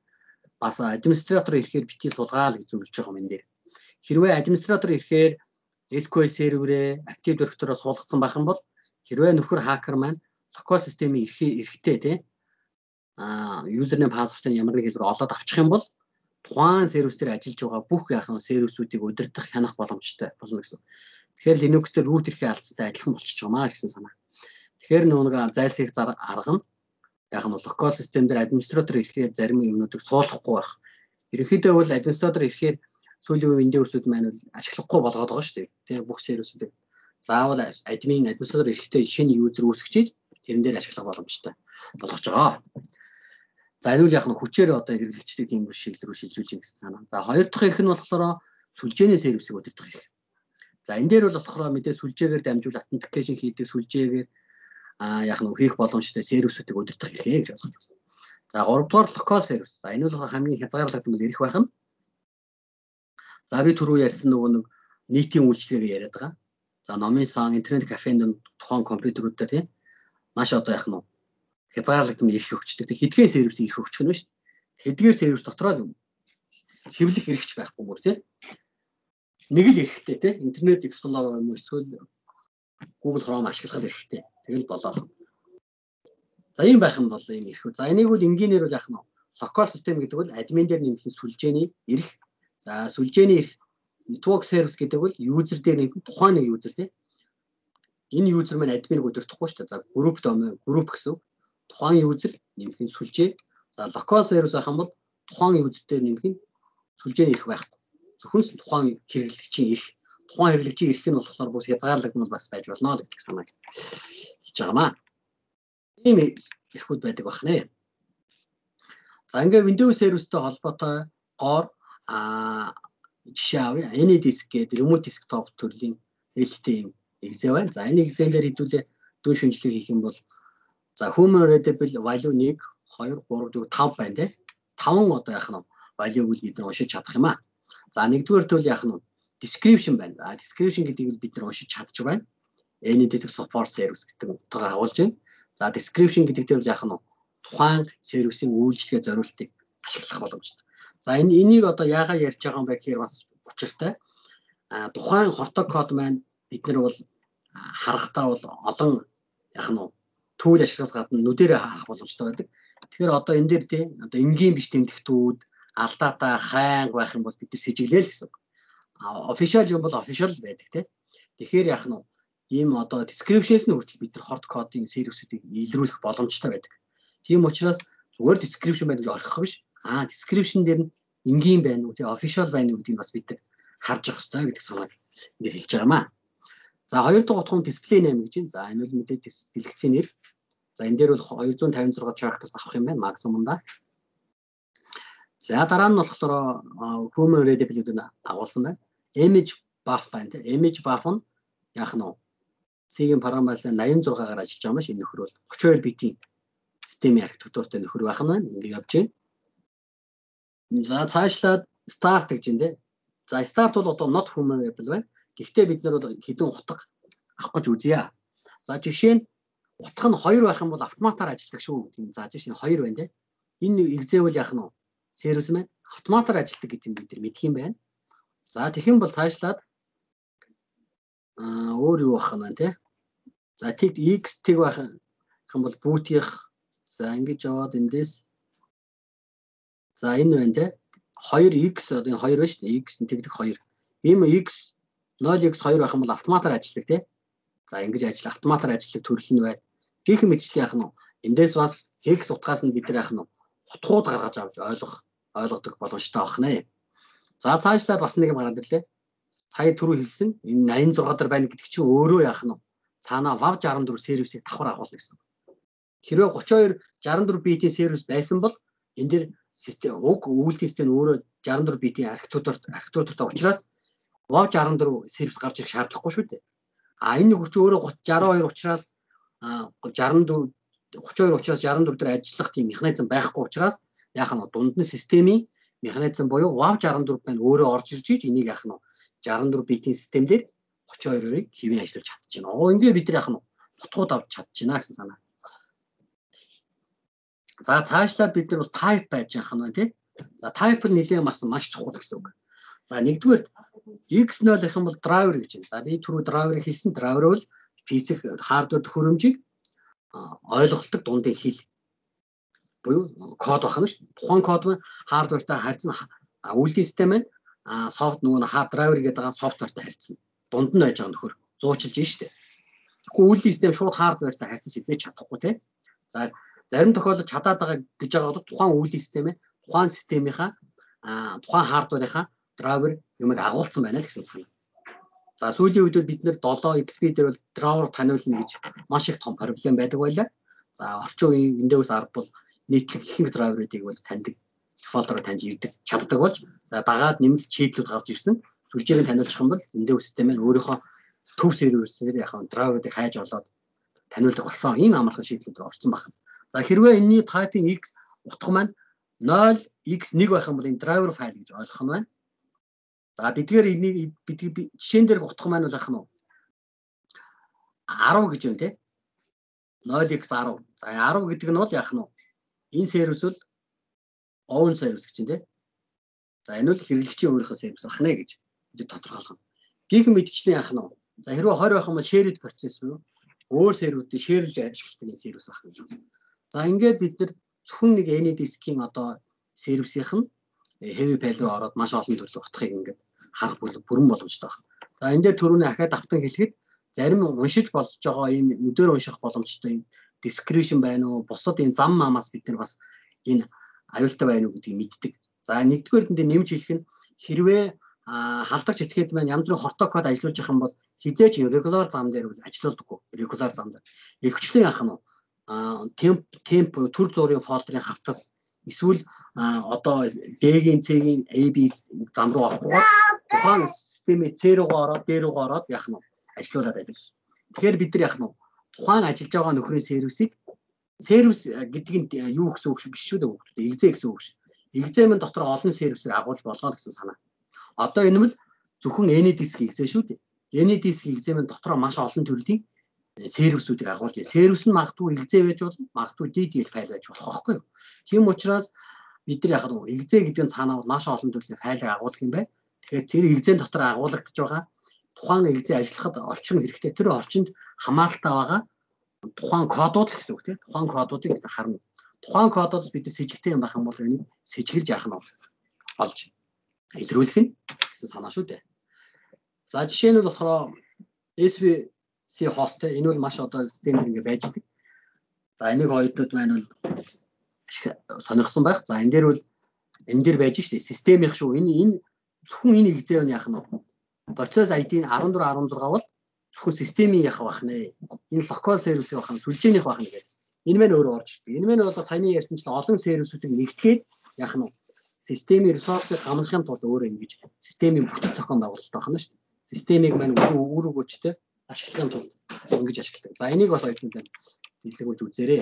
бас администратор ирэхээр бити суулгаа л гэж зөвлөж байгаа юм энэ дээр. Хэрвээ администратор ирэхээр SQL серверээ Active Directory-оор суулгацсан байх юм бол хэрвээ нөхөр хакер маань local системийн эрэхтэй тийм а юзернейм пассвортын ямар нэг хэлбэр олоод авчих юм бол тухайн сервис дээр ажиллаж байгаа бүх яхан сервисүүдийг удирдах хянах боломжтой болно гэсэн. Тэгэхээр Linux дээр root ирэхээ алдсантай адилхан болчихж байгаа маа гэсэн санаа. Тэгэхээр нөгөө зайлсхийх арга нь яг нь локал систем дээр администратор ирэхээр зарим юмнуудыг суулгахгүй байх. Ерөнхийдөө бол администратор ирэхээр сүүлийн үеийн Windows-ууд маань бол ашиглахгүй болгоод байгаа шүү дээ. Тэгээ бүх сервисүүдийг заавал админ администратор ирэхдээ шинэ юзер үүсгэж тэрэн дээр ашиглах боломжтой болгож байгаа. За энэ үл яг нь хүчээр одоо хэрэглэгчдийг тийм бүр шиглэл рүү шилжүүлж гэсэн санаа. За хоёр дахь их нь болохоор сүлжээний сервисийг удирдах их. За энэ дээр бол болохоор мэдээ сүлжээгээр дамжуул authentication хийдэг сүлжээгээр а яг нь хийх боломжтой сервисүүдийг удирдах хэрэгтэй гэж ойлгож байна. За гуравдугаар local service. За энэ бол хамгийн хязгаарлагдсан бол ирэх байх нь. За би түрүү ярьсан нөгөө нэг нийтийн үйлчлэгээ яриад байгаа. За номын сан интернет кафенд тухайн компьютерүүд дээр тийм маш одоо яг нь хязгаарлагдсан ирэх өгчдөг. Хэдгээр сервис ирэх өгчих нь шүү дээ. Хэдгээр сервис дотроо хэвлэх хэрэгч байхгүй бүр тийм. Нэг л эрэхтэй тийм. Интернет Explorer юм уу эсвэл Google Chrome ашиглах хэрэгтэй. Тэгэл болоо. За ийм байх юм бол ийм ирэх. За энийг бол энгийнээр бол яах нь local system гэдэг бол админ дээр нэмэх сүлжээний ирэх. За сүлжээний ирэх network service гэдэг бол user дээр нэмэх тухайн нэг user тийм. Энэ user маань админыг өдөртөхгүй шүү дээ. За group домен group гэсэн тухайн юузер нэмэх нь сүлжээ. За local service байх юм бол тухайн юузер дээр нэмэх нь сүлжээний ирэх байхгүй. Зөвхөн тухайн хэрэглэгчийн ирэх. Тухайн хэрэглэгчийн ирэх нь болохоор бас хязгаарлагдмал бас байж болно л гэдэг санааг хэлж байгаамаа. Ийм эрхүүд байдаг байх нэ. За ингээ Windows сервистэй холбоотой гоор а жишээ авъя. AnyDisk гэдэг remote desktop төрлийн хэлттэй юм экзээ байна. За энэ экзэн дээр хэдүүлээ дүүн шинжилгээ хийх юм бол За human readable value 1 2 3 4 5 байна тий. 5 одоо яах нь value-г бид уншиж чадах юм аа. За нэгдүгээр төрөл яах нь description байна. А description гэдгийг бид нар уншиж чадчих байна. Anydesk support service гэдэг утгаар агуулж байна. За description гэдэг дээр яах нь тухайн сервисийн үйлчлэгээ зориултыг ашиглах боломжтой. За энэ энийг одоо яагаад ярьж байгаа юм бэ гэхээр бас учиртай. А тухайн хортог код маань бид нар бол харахтаа бол олон яг нь түүл ашиглаас гадна нүдэрээ харах боломжтой байдаг. Тэгэхээр одоо энэ дээр тий одоо энгийн биш тэмдэгтүүд алдаатай хайнг байх юм бол бид нар сэжиглээл гэсэн. А official юм бол official байдаг тий. Тэгэхээр яг нь ийм одоо description-с нь хүртэл бид нар хорт кодын сервисүүдийг илрүүлэх боломжтой байдаг. Тийм учраас зүгээр description байдаг орхих биш. Аа description дээр нь энгийн байна уу тий official байна уу гэдгийг бас бид нар харж явах хэрэгтэй гэдэг санааг ингээд хэлж байгаа маа. За хоёр дахь утга нь display name гэж байна. За энэ бол мэдээ дэлгэцийн нэр. За энэ дээр бол 256 characters авах юм байна максимумда. За дараа нь болохоор human readability нь агуулсан байна. Image buff байна тийм. Image buff нь яах нь C-ийн параметр 86-аар ажиллаж байгаа маш энэ нөхөр бол 32 битийн системийн архитектуртай нөхөр байх нь байна. Ингээд явж байна. За цаашлаад start гэж байна тийм. За start бол одоо not humanable байна. Гэхдээ бид нар бол хідэн утга авах гэж үзье. За жишээ нь утга нь 2 байх юм бол автоматар ажилладаг шүү гэдэг нь зааж шин 2 байна тийм. Энэ example яах нь вэ? Сервис маань автоматар ажилладаг гэдэг нь бид нар мэдх юм байна. За тэгэх юм бол цаашлаад аа өөр юу байх юм те. За тэг x тэг байх юм бол boot-ийнх за ингэж яваад эндээс за энэ байна те. 2x одоо энэ 2 байна шүү дээ. x нь тэгдэх 2. Ийм x 0x2 байх юм бол автоматар ажилладаг тий. За ингэж ажил автоматар ажилладаг төрөл нь байна. Гэх мэтчлэн яах нь эндээс бас hex утгаас нь бид нар яах нь утгууд гаргаж авч ойлгох ойлгодог боломжтой байх нэ. За цаашлаад бас нэг юм гараад ирлээ. Сая түрүү хэлсэн энэ 86 дээр байна гэдэг чинь өөрөө яах нь цаанаа WAV 64 сервисийг давхар агуулна гэсэн. Хэрвээ 32 64 битийн сервис байсан бол энэ дэр систем уг үйлдэл систем өөрөө 64 битийн архитектур архитектуртай учраас WAV 64 сервис гарч ирэх шаардлагагүй шүү дээ. А энэ хүч өөрөө 62 учраас 64 32 учраас 64 дээр ажиллах тийм механизм байхгүй учраас яах нь дунд нь системийн механизм буюу WAV 64 байна өөрөө орж ирж ийж энийг яах нь 64 битийн систем дээр 32-ыг хэвэн ажиллуулж чадчихна. Оо ингээ бид нар яах нь утгууд авч чадчихна гэсэн санаа. За цаашлаад бид нар бол type байж яах нь байна тий. За type нь нэлээд маш маш чухал гэсэн үг. За нэгдүгээр X0 их юм бол driver гэж байна. За би түрүү driver-ыг хэлсэн. Driver бол физик хардвер төхөөрөмжийг ойлголдог дундын хэл буюу код байна шүү. Тухайн код маань хардвертай харьцан үйлдэл систем маань софт нөгөө хард драйвер гэдэг байгаа софтвертай харьцсан. Дунд нь байж байгаа нөхөр зуучилж шүү дээ. Тэгэхгүй үйлдэл систем шууд хардвертай харьцан шийдэж чадахгүй тий. За зарим тохиолдолд чадаад байгаа гэж байгаа бол тухайн үйлдэл системээ тухайн системийнхаа тухайн хардверийнхаа драйвер юмыг агуулсан байна гэсэн санаа. За сүүлийн үед бид нэр 7 XP дээр бол драйвер таниулна гэж маш их том проблем байдаг байлаа. За орчин үеийн Windows 10 бол нийтлэг ихэнх драйверуудыг бол таньдаг дефолтоор таньж ирдэг чаддаг болж за дагаад нэмэлт шийдлүүд гарч ирсэн. Сүлжээг нь таниулчих юм бол Windows систем нь өөрийнхөө төв сервисээр яг драйверуудыг хайж олоод таниулдаг болсон. Ийм амархан шийдлүүд орсон байна. За хэрвээ энэний typing X утга маань 0x1 байх юм бол энэ driver file гэж ойлгох нь байна. За бидгээр энийг бид жишээн дээр утгах маань бол ах нь 10 гэж юм те 0x10. За 10 гэдэг нь бол яах нь энэ сервис бол own сервис гэж те. За энэ бол хэрэглэгчийн өөрийнхөө сервис ах нэ гэж бид тодорхойлгоно. Гих мэдчлэн яах нь за хэрвээ 20 байх юм бол shared процесс буюу өөр серверүүдийг шеэрлж ажилладаг сервис байх гэж. За ингээд бид нар зөвхөн нэг any disk-ийн одоо сервисийнх нь heavy file руу ороод маш олон төрлийн утгыг ингээд харах бүрэн боломжтой байна. За энэ дээр түрүүний ахаад автан хэлэхэд зарим уншиж болж байгаа ийм өдөр унших боломжтой юм description байна уу бусад энэ зам маамаас бид нар бас энэ аюултай байна уу гэдгийг мэддэг. За нэгдүгээр энэ нэмж хэлэх нь хэрвээ халдагч этгээд маань янз бүрийн хортой код ажиллуулж явах юм бол хизээч regular зам дээр бол ажиллаулдаггүй. Regular зам дээр. Ихэвчлэн яах нь темп темп төр зургийн фолдерын хавтас эсвэл одоо D-ийн C-ийн AB зам руу авахгүйгээр тухайн системээ C руугаа ороод D руугаа ороод яах нь ажилуулад байдаг. Тэгэхээр бид нар яах нь тухайн ажиллаж байгаа нөхрийн сервисийг сервис гэдэг нь юу гэсэн үг биш шүү дээ хүүхдүүд. Экзэ гэсэн үг шүү. Экзэм дотор олон сервисээр агуулж болгоно гэсэн санаа. Одоо энэ нь зөвхөн NDisk экзэ шүү дээ. NDisk экзэм дотор маш олон төрлийн сервисүүдийг агуулж байна. Сервис нь магадгүй экзэ байж болно, магадгүй DDL файл байж болох байхгүй юу? Тийм учраас бид нар яг нь экзэ гэдэг нь цаанаа маш олон төрлийн файлыг агуулдаг юм байна. Тэгэхээр тэр экзэн дотор агуулгадж байгаа тухайн экзэ ажиллахад орчин хэрэгтэй. Тэр орчинд хамааралтай байгаа тухайн кодууд л гэсэн үг тийм. Тухайн кодуудыг харна. Тухайн кодоос бид сэжигтэй юм байх юм бол энийг сэжиглж яах нь олж илрүүлэх нь гэсэн санаа шүү дээ. За жишээ нь болохоор SVC host энэ бол маш одоо системээр ингэ байж байгаа. За энийг хоёрдод маань бол сонирхсан байх. За энэ дээр бол энэ дээр байж штэ системийнх шүү. Энэ энэ зөвхөн энэ экзээ нь яах нь процесс ID нь 14 16 бол зөвхөн системийн яах байх нэ. Энэ local service байх нь сүлжээнийх байх нэ гэдэг. Энэ мэн өөрөө орж ирдэг. Энэ мэн бол саяны ярьсанчлан олон сервисүүдийг нэгтгээд яах нь системийн ресурсыг хамрахын тулд өөрөө ингэж системийн бүтэц зохион байгуулалт байна шүү дээ. Системийг мань үр өгөөчтэй ашиглахын тулд ингэж ашигладаг. За энийг бас оюутнууд дэлгэрүүлж үзээрэй.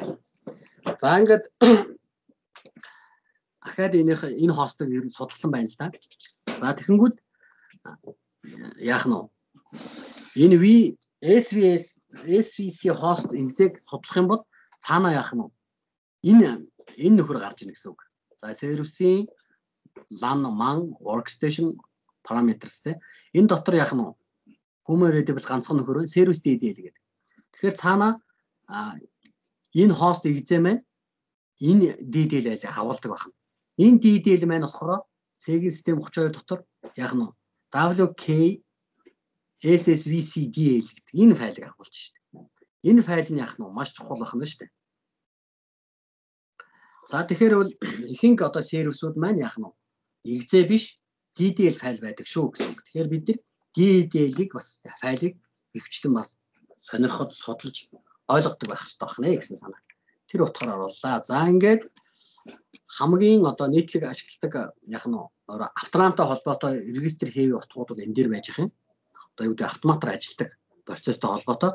За ингээд ахаад энийх энэ хостыг ер нь судалсан байна л да. За тэгэнгүүт яах нь? Энэ V SVS SVC host exec судлах юм бол цаанаа яах нь? Энэ энэ нөхөр гарч ийн гэсэн үг. За сервисийн LAN man workstation parameters те энэ дотор яах нь вэ? Human readable ганцхан нөхөр сервис DDL гэдэг. Тэгэхээр цаанаа энэ хост exam маань энэ DDL айлыг агуулдаг байна. Энэ DDL маань болохоор Sega систем 32 дотор яг нь WK SSVCDL гэдэг энэ файлыг агуулж штэ. Энэ файл нь яг нь маш чухал байна штэ. За тэгэхээр бол ихэнх одоо сервисүүд маань яг нь экзэ биш DDL файл байдаг шүү гэсэн үг. Тэгэхээр бид нар DDL-ийг бас файлыг өвчлэн бас сонирхоод судалж ойлгодог байх хэрэгтэй байна гэсэн санаа. Тэр утгаараа оруулаа. За ингээд хамгийн одоо нийтлэг ашигладаг яг нь автоматтай холбоотой регистр хэви утгууд бол энэ дээр байж их юм. Одоо юу гэдэг автоматар ажилладаг процесстэй холбоотой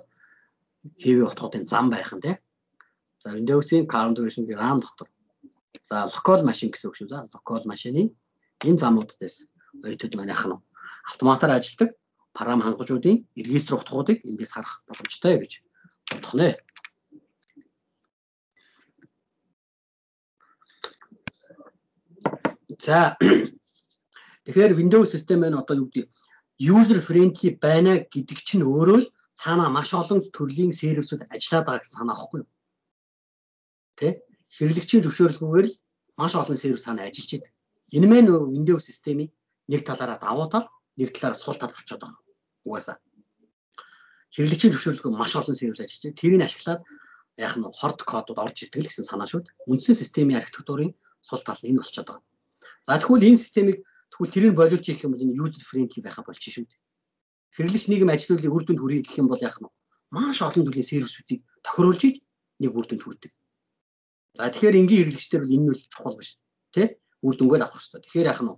хэви утгуудын зам байх нь тий. За Windows-ийн current version-ийн RAM дотор. За local машин гэсэн үг шүү. За local машины энэ замуудаас оюутнууд маань яах нь автоматар ажилладаг парам хангажуудын регистр утгуудыг эндээс харах боломжтой гэж бодох нэ. За тэгэхээр Windows систем маань одоо юу гэдэг user friendly байна гэдэг чинь өөрөө л цаанаа маш олон төрлийн сервисүүд ажиллаад байгаа гэсэн санаа аахгүй юу? Тэ? Хэрэглэгчийн зөвшөөрлгүйгээр л маш олон сервис цаанаа ажиллаж идэг. Энэ мэн Windows системийн нэг талаараа давуу тал, нэг талаараа сул тал болчиход байгаа. Угаасаа. Хэрэглэгчийн зөвшөөрлгөө маш олон сервис ажиллаж идэг. Тэрийг ашиглаад яах нь хорд кодууд орж ирдэг л гэсэн санаа шүү дээ. Үндсэн системийн архитектурын сул тал нь энэ болчиход байгаа. За тэгвэл энэ системийг тэгвэл тэрийг боловч хийх юм бол энэ user friendly байхаа болчих шүү дээ. Хэрэглэгч нийгэм ажилтнуудын үр дүнд хүрэх гэх юм бол яах нь маш олон төрлийн сервисүүдийг тохируулж иж нэг үр дүнд хүрдэг. За тэгэхээр энгийн хэрэглэгчдэр бол энэ нь чухал биш. Тэ? Үр дүнгээ л авах хэрэгтэй. Тэгэхээр яах нь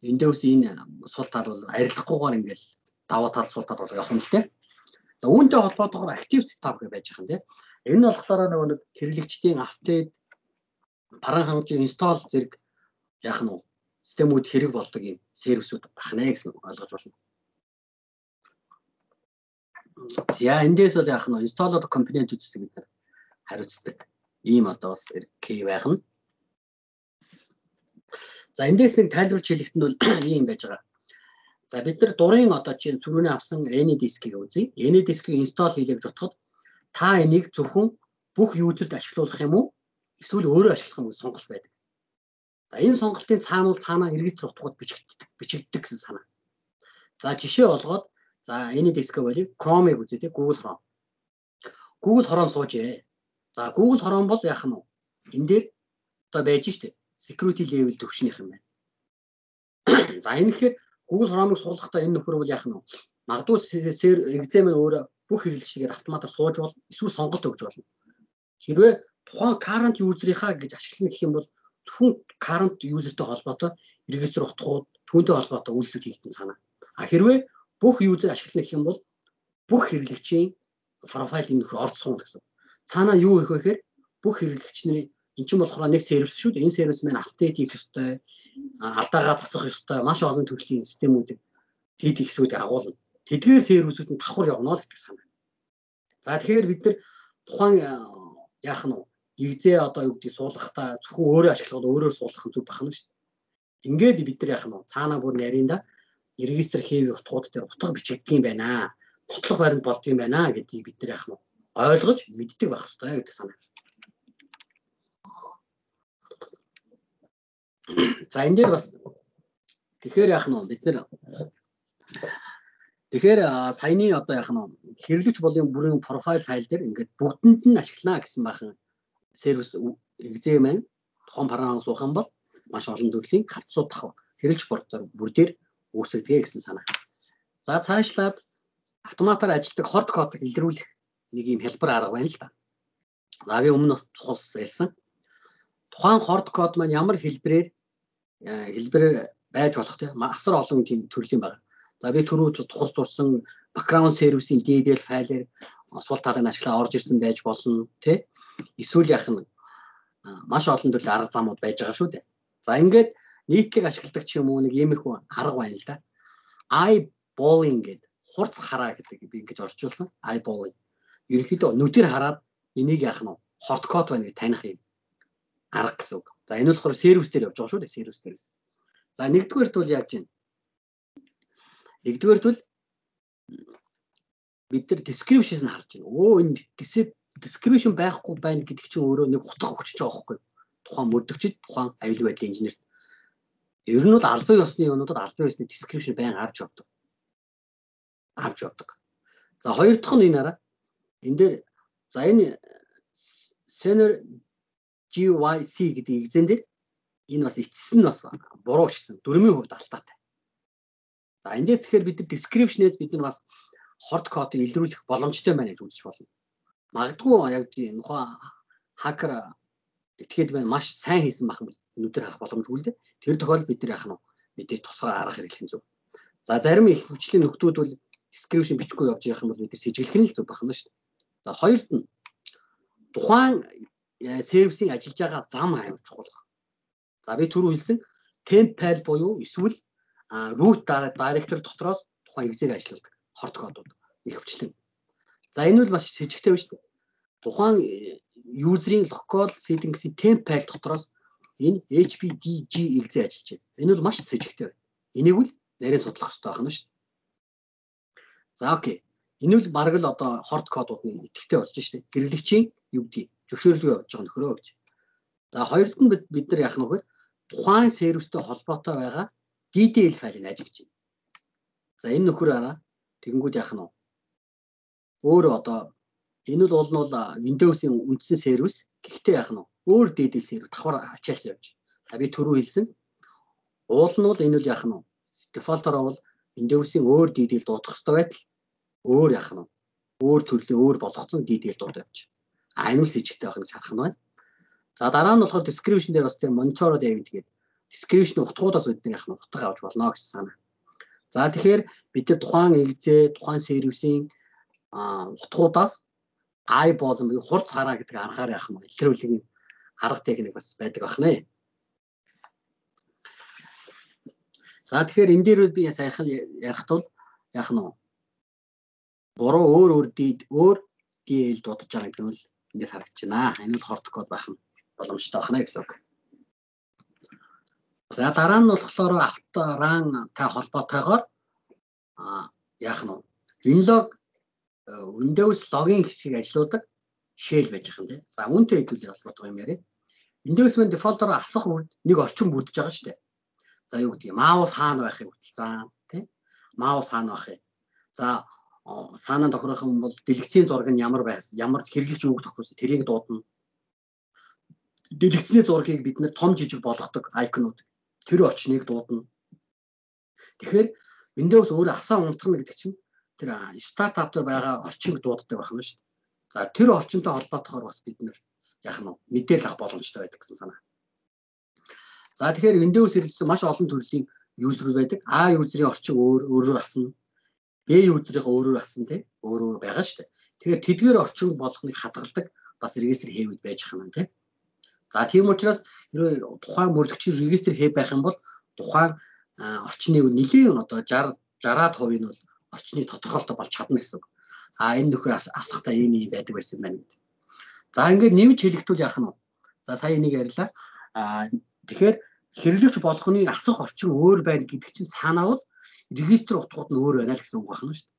Windows энэ сул тал бол арилгахгүйгээр ингээл даваа тал сул тал бол явах нь л тэ. За үүнтэй холбоотойгоор active setup гэж байж байгаа юм тэ. Энэ нь болохоор нэг хэрэглэгчдийн update паран хангалтын install зэрэг яах нь системүүд хэрэг болдог юм сервисүүд бахна гэсэн ойлгож байна. За эндээс бол яах нь installed component үздэг бид хариуцдаг. Ийм одоо бас key байх нь. За эндээс нэг тайлбарч хэлэхэд нь бол ийм байж байгаа. За бид нар дурын одоо чинь түрүүний авсан AnyDisk-ийг үзье. AnyDisk-ийг install хийлгэж утгад та энийг зөвхөн бүх юузерд ашиглуулах юм уу? Эсвэл өөрөө ашиглах юм уу сонголт байдаг. Энэ сонголтын цаана бол цаанаа регистр утгууд бичигддэг бичигддэг гэсэн санаа. За жишээ болгоод за энэ Discovery Chrome-ыг үзье тий Google Chrome. Google Chrome суужээ. За Google Chrome бол яах нь вэ? Энэ дээр одоо байж штэ security level төвшнийх юм байна. За энэ гэхээр Google Chrome-ыг суулгахдаа энэ нөхөр бол яах нь вэ? Магадгүй exam-ын өөрөө бүх хэрэглэгчдээр автоматар сууж бол эсвэл сонголт өгж болно. Хэрвээ тухайн current user-ийнхаа гэж ашиглана гэх юм бол зөвхөн current user-тэй холбоотой регистр утгууд түүнтэй холбоотой үйлдэл хийгдэн санаа. А хэрвээ бүх user ашиглана гэх юм бол бүх хэрэглэгчийн профайл энэ нөхөр орж суун гэсэн. Цаанаа юу их вэ гэхээр бүх хэрэглэгч нарын эн чинь болохоор нэг сервис шүү дээ. Энэ сервис маань апдейт хийх ёстой, алдаагаа засах ёстой, маш олон төрлийн системүүдийг дэд ихсүүдийг агуулна. Тэдгээр сервисүүд нь давхар явна л гэдэг санаа. За тэгэхээр бид нар тухайн яах нь игзээ одоо юу гэдэг суулгахтаа зөвхөн өөрөө ашиглахад өөрөө суулгах зүг бахна шүү дээ. Ингээд бид нар яах нь цаанаа бүр нарийнда регистр хийв утгууд дээр утга бичигддэг юм байна. Ботлох баримт болдго юм байна гэдгийг бид нар яах нь ойлгож мэддэг байх хэрэгтэй гэдэг санаа. За энэ дээр бас тэгэхээр яах нь бид нар Тэгэхээр саяны одоо яах нь хэрэглэгч болын бүрийн профайл файл дээр ингээд бүгдэнд нь ашиглана гэсэн бахан сервис экзээ маань тухайн параметр суух юм бол маш олон төрлийн хавцууд тав хэрэглэгч бордоор бүр дээр үүсгдэг гэсэн санаа. За цаашлаад автоматар ажилтдаг хорт кодыг илрүүлэх нэг юм хэлбэр арга байна л да. За би өмнө бас тус ярьсан. Тухайн хорт код маань ямар хэлбэрээр хэлбэрээр байж болох тийм асар олон тийм төрлийн байна За би түрүү тухас дурсан background service-ийн DDL файлаар сул талын ашиглаа орж ирсэн байж болно тий. Эсвэл яах нь маш олон төрлийн арга замууд байж байгаа шүү дээ. За ингээд нийтлэг ашигладаг ч юм уу нэг иймэрхүү арга байна л да. Eyeballing гэдэг хурц хараа гэдэг би ингэж орчуулсан. Eyeballing. Ерөнхийдөө нүдээр хараад энийг яах нь хорткод байна гэж таних юм арга гэсэн үг. За энэ болохоор сервис дээр явж байгаа шүү дээ, сервис дээрээс. За нэгдүгээрт бол яаж юм? Нэгдүгээр төл бид нар description харж байна. Өө энэ description байхгүй байна гэдэг чинь өөрөө нэг утга өгч байгаа байхгүй юу? Тухайн мөрдөгчд, тухайн аюулгүй байдлын инженер. Ер нь бол албан ёсны юмнуудад албан ёсны description байн авч явдаг. Авч явдаг. За хоёр дахь нь энэ араа. Энэ дээр за энэ senior GYC гэдэг экзэн дээр энэ бас эцэс нь бас буруу шигсэн 4% алдаатай. За эндээс тэгэхээр бид description-ээс бид нар бас хорт кодыг илрүүлэх боломжтой байна гэж үзэж болно. Магадгүй яг тийм нөхөө хакер этгээд байна маш сайн хийсэн бах нүдээр харах боломжгүй л дээ. Тэр тохиолдолд бид нар яах нь мэдээж тусгай арга хэрэглэх зөв. За зарим их хүчлийн нөхдүүд бол description бичихгүй явж явах юм бол бид нар сэжиглэх нь л зөв байна шүү дээ. За хоёрт нь тухайн э, сервисийн ажиллаж байгаа зам аймаг чухал. За би түрүү хэлсэн temp буюу эсвэл root director дотроос тухайн exec ажилладаг хорт кодууд их хвчлэн. За энэ бол маш с ิจ гтэй байна шүү дээ. Тухайн юузерийн local settings-ийн temp file дотроос энэ HPDG exec ажиллаж байна. Энэ бол маш с ิจ гтэй байна. Энийг л нарийн судлах хэрэгтэй байна шүү дээ. За окей. Энэ бол бараг л одоо хорт кодууд нь идэвхтэй болж штэ. Хэрэглэгчийн юу гэдгийг зөвшөөрлөг явж байгаа нөхрөө гэж. За хоёрд нь бид нар яах нь вэ? Тухайн сервистэй холбоотой байгаа DDL файлыг ажиглаж байна. За энэ нөхөр араа тэгэнгүүт яах нь? Өөр одоо энэ бол бол Windows-ийн үндсэн сервис. Гэхдээ яах нь? Өөр DDL сервис давхар ачаалж явж. Би түрүү хэлсэн. Уул нь бол энэ бол яах нь? Дефолтороо бол Windows-ийн өөр DDL дуудах хэрэгтэй байтал өөр яах нь? Өөр төрлийн өөр болгоцсон DDL дуудаж явж. А энэ л сэжигтэй байх гэж харах нь байна. За дараа нь болохоор description дээр бас тийм монитород яг тэгээд description утгуудаас бид нар яах нь утга авч болно гэсэн санаа. За тэгэхээр бид нар тухайн экзээ, тухайн сервисийн утгуудаас ай болон буюу хурц хараа гэдэг аргаар яах нь илрүүлэх арга техник бас байдаг байна. За тэгэхээр энэ дээр би саяхан ярих тул яах нь буруу өөр өөр дид өөр DL дуудаж байгаа гэдэг нь л ингээс харагдаж байна. Энэ бол хорт код байх нь боломжтой байна гэсэн үг. За дараа нь болохоор авторантай холбоотойгоор яах нь Winlog э, Windows логин хэсгийг ажилуулдаг shell байж байгаа юм тий. За үүнтэй хэдүүлээ холбоотой юм яриа. Windows маань дефолтоор асах үрд нэг орчин бүрдэж байгаа шүү дээ. За юу гэдгийг mouse хаана байхыг хөтөлцөн тий. Mouse хаана байхыг. За саанаа тохирох юм бол дэлгэцийн зураг нь ямар байсан, ямар хэрэглэгч үг тохируулсан тэрийг дуудана. Дэлгэцний зургийг бид нэр том жижиг болгодог айконууд тэр орчныг дуудана. Тэгэхээр Windows өөрөө асаа унтрах гэдэг чинь тэр стартап дээр байгаа орчинг дууддаг байна шүү дээ. За тэр орчинтой холбоотойгоор бас бид нэр яах нь мэдээлэл авах боломжтой байдаг гэсэн санаа. За тэгэхээр Windows хэрэглэсэн маш олон төрлийн юзер байдаг. А юзерийн орчин өөр өөрөөр асна. Б юзерийн өөрөөр асна тий. Өөр өөр байгаа шүү дээ. Тэгэхээр тэдгээр орчин болгохыг хадгалдаг бас регистр хийвэд байж хана тий. За тийм учраас хэрвээ тухайн мөрдөгчийн регистр хэд байх юм бол тухайн орчны нэлийн одоо 60 60% нь бол орчны тодорхойлолтой болж чадна гэсэн үг. А энэ нөхөр асахтаа ийм юм байдаг байсан байна гэдэг. За ингээд нэмж хэлэхдээ яах нь вэ? За сая энийг ярьлаа. Аа тэгэхээр хэрэглэгч болгоны асах орчин өөр байна гэдэг чинь цаанаа бол регистр утгууд нь өөр байна л гэсэн үг байна шүү дээ.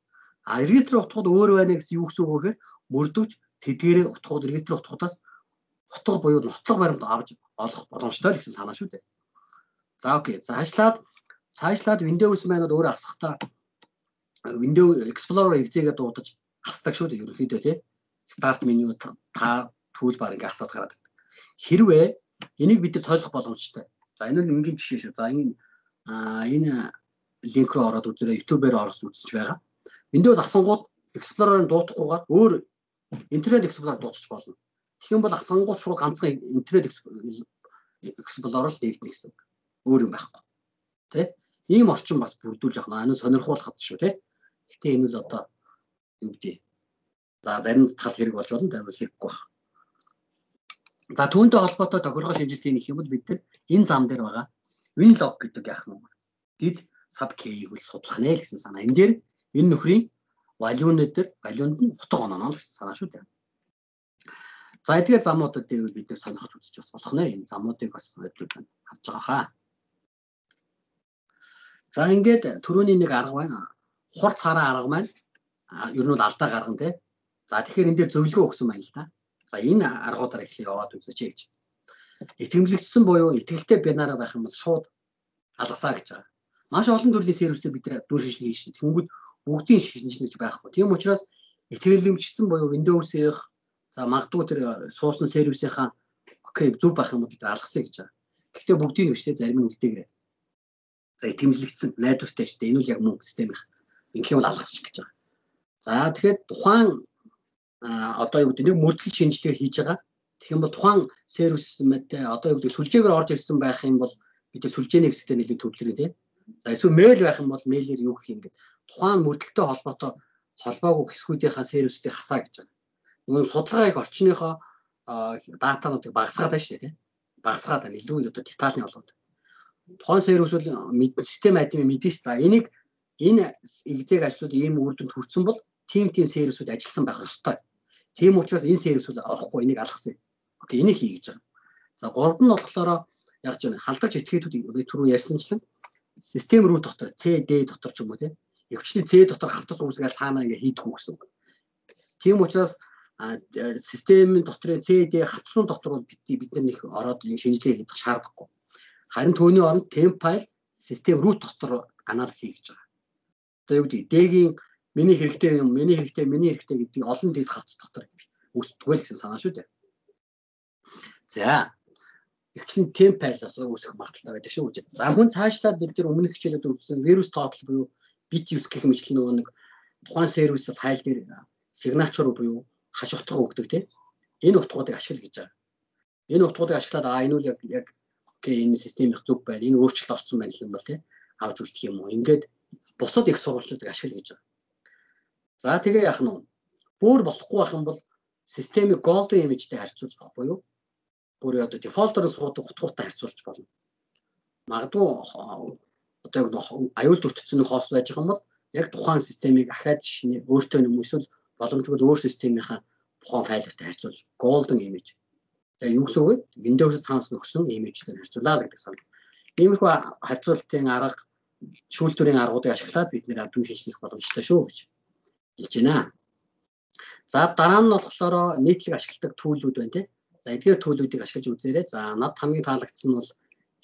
А регистр утгууд өөр байна гэсэн юу гэсэн үг вэ гэхээр мөрдөвч тэдгээрээ утгууд регистр утгуудаас утга буюу нотлох баримт авч олох боломжтой л гэсэн санаа шүү дээ. За окей. Цаашлаад цаашлаад Windows маань өөрөө асахтаа Windows Explorer exec-гээ дуудаж хасдаг шүү дээ ерөнхийдөө тий. Start menu та toolbar ингээ хасаад гараад ирдэг. Хэрвээ энийг бид нар солих боломжтой. За энэ нь энгийн жишээ шүү. За энэ а энэ линк руу ороод үзээрэй YouTube-ээр орж үзэж байгаа. Windows асангууд Explorer-ыг дуутахгүйгээр өөр Internet Explorer дуусчих болно. Тэгэх юм бол асангууд шууд ганцхан Internet Explorer л нэгдэнэ гэсэн. Өөр юм байхгүй. Тэ? Ийм орчин бас бүрдүүлж нь сонирхуулах хад шүү, тэ? Гэтэ энэ л одоо юу гэдэг. За зарим тал хэрэг болж болно, зарим хэрэггүй байна. За түүнтэй холбоотой тохиргоо шинжилгээ нэх юм бол бид нар энэ зам дээр байгаа WinLog гэдэг яах юм гид sub key-ийг үл судлах нэ гэсэн санаа. Энэ дээр энэ нөхрийн value-нууд дээр value-нд нь утга ононо гэсэн санаа шүү дээ. За эдгээр замуудад дээр бид нэр сонирхож үзэж бас болох нэ. Энэ замуудыг бас өдрөд харж байгаа хаа. За ингээд түрүүний нэг арга байна. Хурц хараа арга маань ер нь бол алдаа гаргана те. За тэгэхээр энэ дээр зөвлөгөө өгсөн байна л да. За энэ аргуудаар эхлэе яваад үзэж гэж. Итгэлэгдсэн буюу итгэлтэй бинараа байх юм бол шууд алгасаа гэж байгаа. Маш олон төрлийн сервисээр бид дүр шинжилгээ хийж тэнгүүд бүгдийн шинжилгэж байхгүй. Тийм учраас итгэлэмжсэн буюу Windows-ийн за магадгүй тэр суусан сервисийнхаа окей зөв байх юм бол бид алгасаа гэж байгаа. Гэхдээ бүгдийг нь биштэй зарим нь үлдээгээрэй. За итгэлэгдсэн найдвартай шүү дээ. Энэ үл яг мөн систем их. Инх юм бол алгасчих гэж байгаа. За тэгэхээр тухайн одоо юу гэдэг нэг мөрдлөг шинжилгээ хийж байгаа. Тэгэх юм бол тухайн сервис мэтэ одоо юу гэдэг сүлжээгээр орж ирсэн байх юм бол бид сүлжээний хэсэгтээ нэлийн төвлөрөө тийм. За эсвэл мэйл байх юм бол мэйлээр юу гэх юм гээд тухайн мөрдөлтөй холбоотой холбоогүй хэсгүүдийнхаа сервистэй хасаа гэж байгаа. Нөгөө судалгаа их орчныхоо датануудыг багасгаад байна шүү дээ тийм. Багасгаад байна. Илүү одоо детальны болоод. Тухайн сервис бол систем админ мэдээс за энийг энэ экзэг ажлууд ийм үр дүнд хүрсэн бол тим тим сервисүүд ажилласан байх ёстой. Тийм учраас энэ сервисүүд орохгүй энийг алгасан. Окей, энийг хий гэж байгаа. За гуравд нь болохоор яг ч халдагч этгээдүүд түрүү ярьсанчлан систем рүү дотор CD дотор ч юм уу тийм өвчний C дотор халдас үүсгээл цаанаа ингээ хийдэг үү гэсэн үг. Тийм учраас системийн дотрын CD хавцсан дотор бид бид нар нэг ороод шинжилгээ хийх шаардлагагүй. Харин түүний оронд файл систем root дотор анализ хийж байгаа. Одоо юу гэдэг D-гийн миний хэрэгтэй юм, миний хэрэгтэй, миний хэрэгтэй гэдгийг олон дэд хавц дотор үүсдэггүй л гэсэн санаа шүү дээ. За. Эхлэн темп файлаас үүсэх магадaltaй байдаг шүү гэж. За хүн цаашлаад бид нар өмнөх хичээлүүд үзсэн вирус тоотл буюу bit use гэх мэтлэн нөгөө нэг тухайн сервис файл дээр сигнатур буюу хаш утга өгдөг тийм. Энэ утгуудыг ашигла гэж байгаа. Энэ утгуудыг ашиглаад аа энэ үл яг яг окей энэ систем их зүг байна. Энэ өөрчлөлт орсон байна гэх юм бол тийм авч үлдэх юм уу. Ингээд бусад их сурвалжуудыг ашигла гэж байгаа. За тэгээ яах нь вэ? Бүр болохгүй байх юм бол системийг golden image-тэй харьцуулах буюу бүр одоо дефолтоор суудаг утгуудтай харьцуулж болно. Магадгүй одоо аюул төртсөн хост байж байгаа юм бол яг тухайн системийг ахаад шинэ өөртөө эсвэл боломжгүй өөр системийнхаа тухайн файлтай харьцуулж golden image. Тэгээ юу гэсэн үг вэ? Windows цаанаас нөхсөн image-тэй харьцуулаа гэдэг сан. Иймэрхүү харьцуултын арга шүүлтүрийн аргуудыг ашиглаад бид нэр авдун шинжлэх боломжтой шүү гэж хэлж байна. За дараа нь болохоор нийтлэг ашигладаг түүлүүд байна тий. За эдгээр түүлүүдийг ашиглаж үзээрэй. За над хамгийн таалагдсан нь бол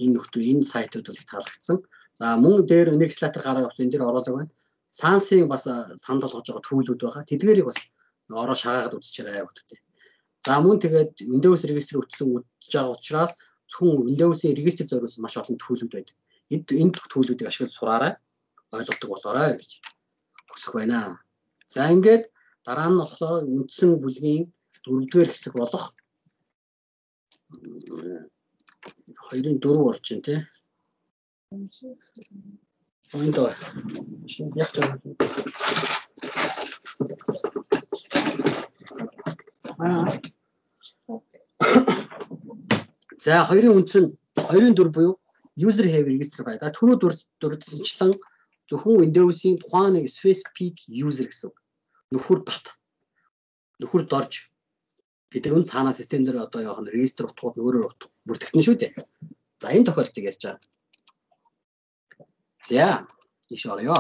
энэ нөхдөв энэ сайтууд бол их таалагдсан. За мөн дээр Nextlator гараа явуулсан энэ дээр оруулаг байна. Sans-ыг бас санд болгож байгаа түүлүүд байгаа. Тэдгээрийг бас ороо шагаагаад үзчихээрэй бүгдээ. За мөн тэгээд Windows регистр өтсөн үзэж байгаа учраас зөвхөн Windows-ийн регистр зориулсан маш олон түүлүүд байдаг. Энд энэ түүлүүдийг ашиглаж сураарай. ойлголдог болоорой гэж хүсэх байна. За ингээд дараа нь болохоор үндсэн бүлгийн дөрөвдүгээр хэсэг болох 2-ын 4 орж ин тий. Энд шинэ яг ч За хоёрын үндсэн 2-ын 4 буюу user have register бай. Да түрүү дурдсанчлан зөвхөн Windows-ийн тухайн нэг peak user гэсэн үг. Нөхөр бат. Нөхөр дорж гэдэг нь цаанаа систем дээр одоо явах нь регистр утгууд өөрөөр бүртгэгдэн шүү дээ. За энэ тохиолдолд ярьж байгаа. За, иш орё.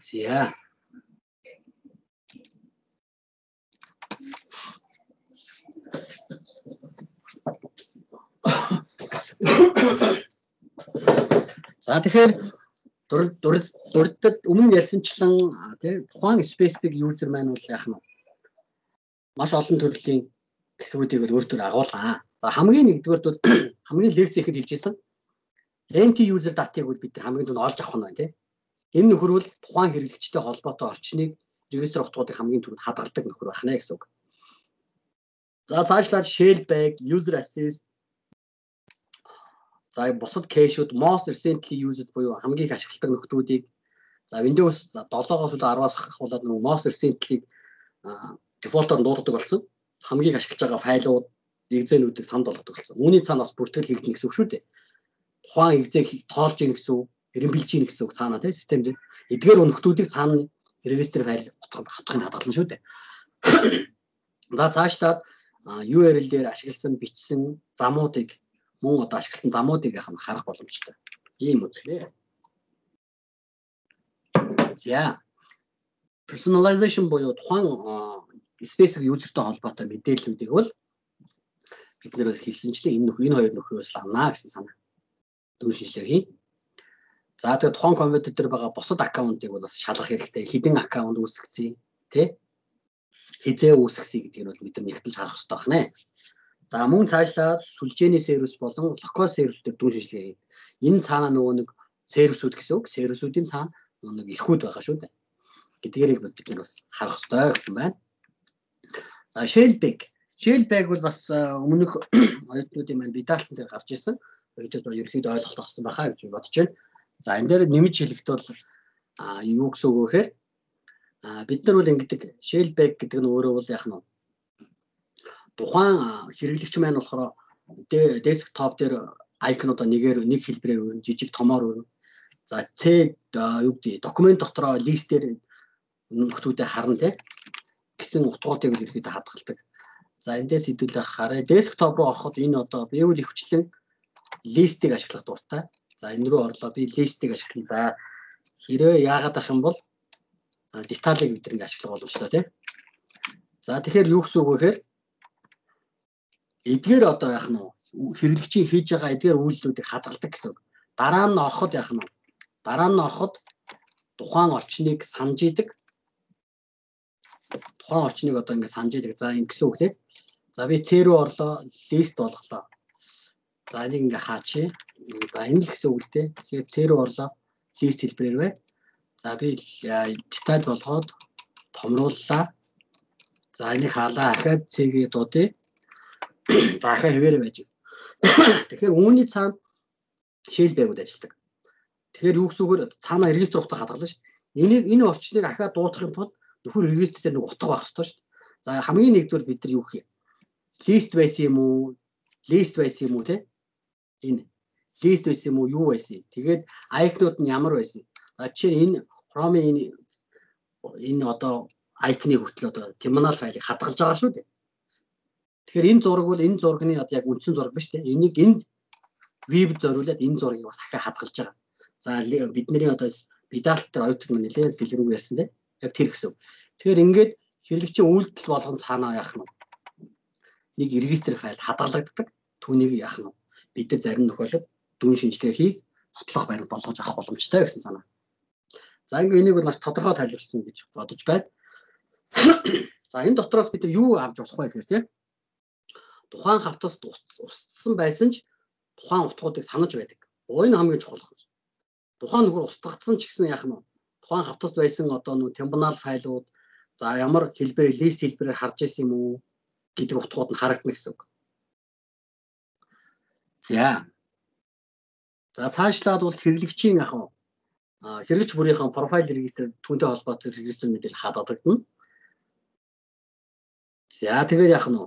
За. За тэгэхээр дурддад өмнө ярьсанчлан тий тухайн specific user маань бол яах нь маш олон төрлийн хэсгүүдийг өөр төр агуулгаа. За хамгийн нэгдүгээр бол хамгийн лекц ихэд хэлжсэн NT user data-ыг бол бид хамгийн түрүүнд олж авах нь байна тий. Энэ нөхөр бол тухайн хэрэглэгчтэй холбоотой орчныг регистр утгуудыг хамгийн түрүүнд хадгалдаг нөхөр байна гэсэн үг. За цаашлаад shell bag, user assist За бусад кэшүүд most recently used буюу хамгийн их ашигладаг нөхдүүдийг за Windows 7-оос үл 10-аас хахуулаад нэг most recently дефолтоор дууддаг болсон. Хамгийн ашиглаж байгаа файлууд, экзэнүүдийг санд болгодог болсон. Үүний цаана бас бүртгэл хийгдэн гэсэн үг шүү дээ. Тухайн экзэг тоолж ийн гэсэн үг, эренбилж ийн гэсэн үг цаана тийм систем дээр. Эдгээр өнөхдүүдийг цаана регистр файл утгахын хадгална шүү дээ. За цаашлаад URL дээр ашигласан бичсэн замуудыг мөн одоо ашигласан замуудыг яхаа харах боломжтой. Ийм үзлээ. За. Personalization буюу тухайн specific user-тэй холбоотой мэдээллүүдийг бол бид нэр хэлсэнчлээ энэ энэ хоёр нөхрөөс авнаа гэсэн санаа. Дүүн шинжилгээ хийн. За тэгээ тухайн компьютер дээр байгаа бусад аккаунтыг бол бас шалгах хэрэгтэй. Хідэн аккаунт үүсгэцээ, тий? Хизээ үүсгэсэй гэдгийг бол бид нар нэгтэлж харах хэрэгтэй байна. За мөн цаашлаад сүлжээний сервис болон локал сервисүүд дүүн шинжилгээ. Энэ цаана нөгөө нэг сервисүүд гэсэн үг. Сервисүүдийн цаана нэг эрхүүд байгаа шүү дээ. Гэдгээрийг бид нар бас харах ёстой гэсэн байна. Shellback. Shellback бол бас өмнөх оюутнуудын маань битаалтан дээр гарч ирсэн. Оюутнууд бол ерөөхдөө ойлголт авсан байхаа гэж бодож байна. За энэ дээр нэмж хэлэхдээ бол юу гэсэн үг вэ гэхээр бид нар бол ингэдэг Shellback гэдэг нь өөрөө бол яах нь тухайн хэрэглэгч маань болохоор десктоп дээр айконуудаа нэгээр нэг хэлбэрээр өрнө, жижиг томоор өрнө. За C юу гэдэг документ дотроо листээр нөхдүүдэд харна тий гэсэн утгуудыг ерөөхдөө хадгалдаг. За эндээс хэдүүлээ хараа. Десктоп руу ороход энэ одоо биеүл ихвчлэн листийг ашиглах дуртай. За энэ рүү орлоо би листийг ашиглана. За хэрвээ яагаад ах юм бол деталийг бид ингэ ашиглах боломжтой тий. За тэгэхээр юу гэсэн үг вэ гэхээр эдгээр одоо яах нь хэрэглэгчийн хийж байгаа эдгээр үйлдэлүүдийг хадгалдаг гэсэн үг. Дараа нь ороход яах нь дараа нь ороход тухайн орчныг санаж идэг. Тухайн орчныг одоо ингэ санаж идэг. За ингэсэн үг тийм. За би C рүү орлоо, лист болголоо. За энийг ингээ хаачи. За энэ л гэсэн үг л тийм. Тэгэхээр C рүү орлоо, лист хэлбэрээр бай. За би деталь болгоод томрууллаа. За энийг хаалаа. Ахаад C-гээ дуудъя заахаа хэвээрээ байж. Тэгэхээр үүний цаана шил байгууд ажилладаг. Тэгэхээр юу гэсүүгээр цаана регистр утга хадгална шүү дээ. Энийг энэ орчныг ахаа дуудахын тулд нөхөр регистр дээр нэг утга байх хэрэгтэй шүү дээ. За хамгийн нэгдүгээр бид нар юу юм? Лист байсан юм уу? Лист байсан юм уу те? Энэ лист байсан юм уу? Юу байсан? Тэгээд айкнууд нь ямар байсан? За жишээ энэ Chrome энэ энэ одоо айкны хүртэл одоо терминал файлыг хадгалж байгаа шүү дээ. Тэгэхээр энэ зураг бол энэ зургийн одоо яг үндсэн зураг биш тийм. Энийг энэ веб зориулаад энэ зургийг бас дахиад хадгалж байгаа. За бидний одоо бидалт дээр оюутан маань нэлээд дэлгэрүү ярьсан тийм. Яг тэр гэсэн. Тэгэхээр ингээд хэрэглэгчийн үйлдэл болгон цаанаа яах нь нэг регистр файл хадгалагддаг. Түүнийг яах нь бид нар зарим тохиолдолд дүүн шинжилгээ хийх хотлох баримт болгож авах боломжтой гэсэн санаа. За ингээ энийг маш тодорхой тайлбарлсан гэж бодож байна. За энэ дотроос бид юу авч болох вэ гэхээр тийм тухайн хавтас устсан байсан ч тухайн утгуудыг санаж байдаг. Энэ хамгийн чухал байна. Тухайн нөхөр устгагдсан ч гэсэн яах нь тухайн хавтас байсан одоо нөө тембонал файлууд за ямар хэлбэрээр лист хэлбэрээр харж исэн юм уу гэдэг утгууд нь харагдана гэсэн үг. За. За цаашлаад бол хэрэглэгчийн яг хэрэглэгч бүрийнхэн профайл регистр түүнтэй холбоотой регистр мэдээлэл хадгалагдана. За тэгээд яах нь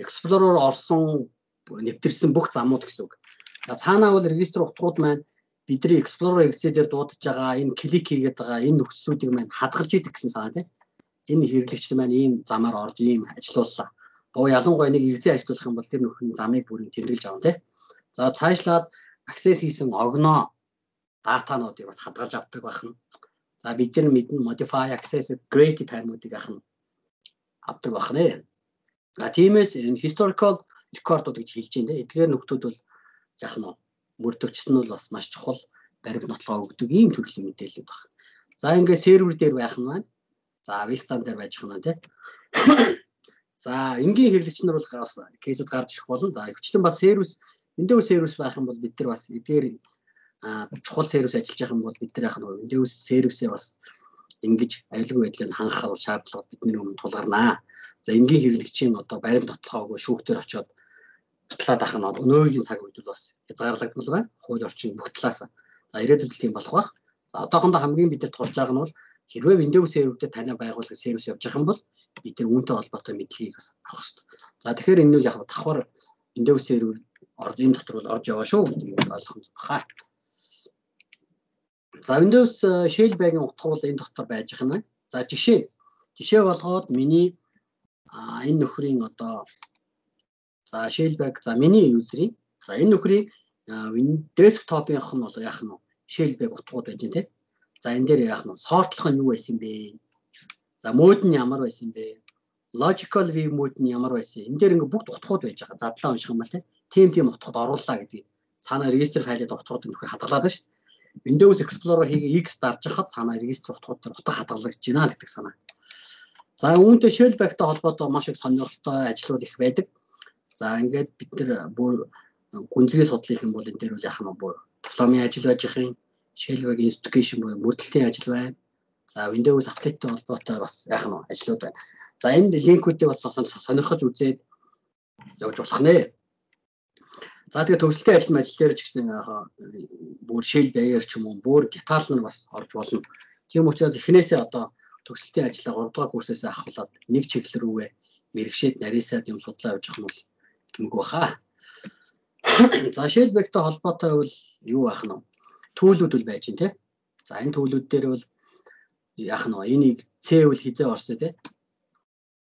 Explorer орсон нэвтэрсэн бүх замууд гэсэн үг. За цаанаа бол регистр утгууд маань бидний Explorer XC дээр дуудаж байгаа энэ клик хийгээд байгаа энэ нөхцлүүдийг маань хадгалж идэг гэсэн санаа тийм. Энэ хэрэглэгч маань ийм замаар орж ийм ажилууллаа. Боо ялангуяа нэг эрдээ ажиллуулах юм бол тэр нөхөн замыг бүрэн тэмдэглэж авна тийм. За цаашлаад access хийсэн огноо датануудыг бас хадгалж авдаг байна. За бид нар мэднэ modify access grade таймуудыг ахна авдаг байна. За тиймээс энэ historical record-ууд гэж хэлж байна. Эдгээр нөхдүүд бол яг нь мөрдөгчт нь бол бас маш чухал баримт нотлогоо өгдөг ийм төрлийн мэдээлэл байна. За ингээд сервер дээр байх нь маань. За Vista дээр байж хана тий. За энгийн хэрэглэгч нар бол бас кейсүүд гарч ирэх болно. За хвчлэн бас сервис Windows сервис байх юм бол бид нар бас эдгээр чухал сервис ажиллаж байгаа юм бол бид нар яг нь Windows сервисээ бас ингэж аюулгүй байдлыг хангах шаардлага бидний өмнө тулгарнаа. За энгийн хэрэглэгчийн одоо баримт нотлохоогүй шүүхтэр очоод батлаад ах нь өнөөгийн цаг үед бас хязгаарлагдмал байна. Хууль орчин бүх талаас. За ирээдүйд тийм болох байх. За одоохондоо хамгийн бидэд тулж байгаа нь бол хэрвээ Windows серверүүдэд таны байгууллага сервис явж байгаа юм бол бид тэр үүнтэй холбоотой мэдлэгийг бас авах хэрэгтэй. За тэгэхээр энэ нь яг давхар Windows сервер орж энэ дотор бол орж яваа шүү ойлгох нь баха. За Windows Shellback-ийн утга бол энэ дотор байж байгаа юм. За жишээ жишээ болгоод миний энэ нөхрийн одоо за Shellback за миний юзерийн за энэ нөхрийн desktop-ийнх нь бол яах нь Shellback утгууд байж те. За энэ дээр яах нь сортлох нь юу байсан бэ? За мод нь ямар байсан бэ? Logical view mode нь ямар байсан? Энэ дээр ингээ бүгд утгууд байж байгаа. Задлаа унших юм бол те. Тим тим утгууд оруулаа гэдгийг цаана регистр файлд утгуудыг нөхөр хадгалаад байна шүү. Windows Explorer хийгээ X дарж хахад цаана регистр утгууд дээр утга хадгалагдаж байна л гэдэг санаа. За үүнтэй Shellback-тай холбоотой маш их сонирхолтой ажлууд их байдаг. За ингээд бид нэр бүр гүнзгий судлах юм бол энэ дээр үл нь бүр дипломын ажил байж их юм. Shellback Investigation буюу мөрдөлтийн ажил байна. За Windows апдейттэй холбоотой бас нь ажлууд байна. За энэ линкүүдийг бас сонирхож үзээд явж болох нэ. За тэгээ төгсөлтийн ажил мэжлэлээр ч гэсэн бүр шил баяр ч юм уу бүр детал нь бас орж болно. Тийм учраас эхнээсээ одоо төгсөлтийн ажлаа 3 дугаар курсээс авахлаад нэг чиглэл рүүгээ мэрэгшээд нарийсаад юм судлаа явж явах нь бол гэмгүй баха. За Shellback-тай холбоотой бол юу байх нь? Түүлүүд бол байж тий. За энэ түүлүүд дээр бол яах нь? Энийг C үл хизээ орсон тий.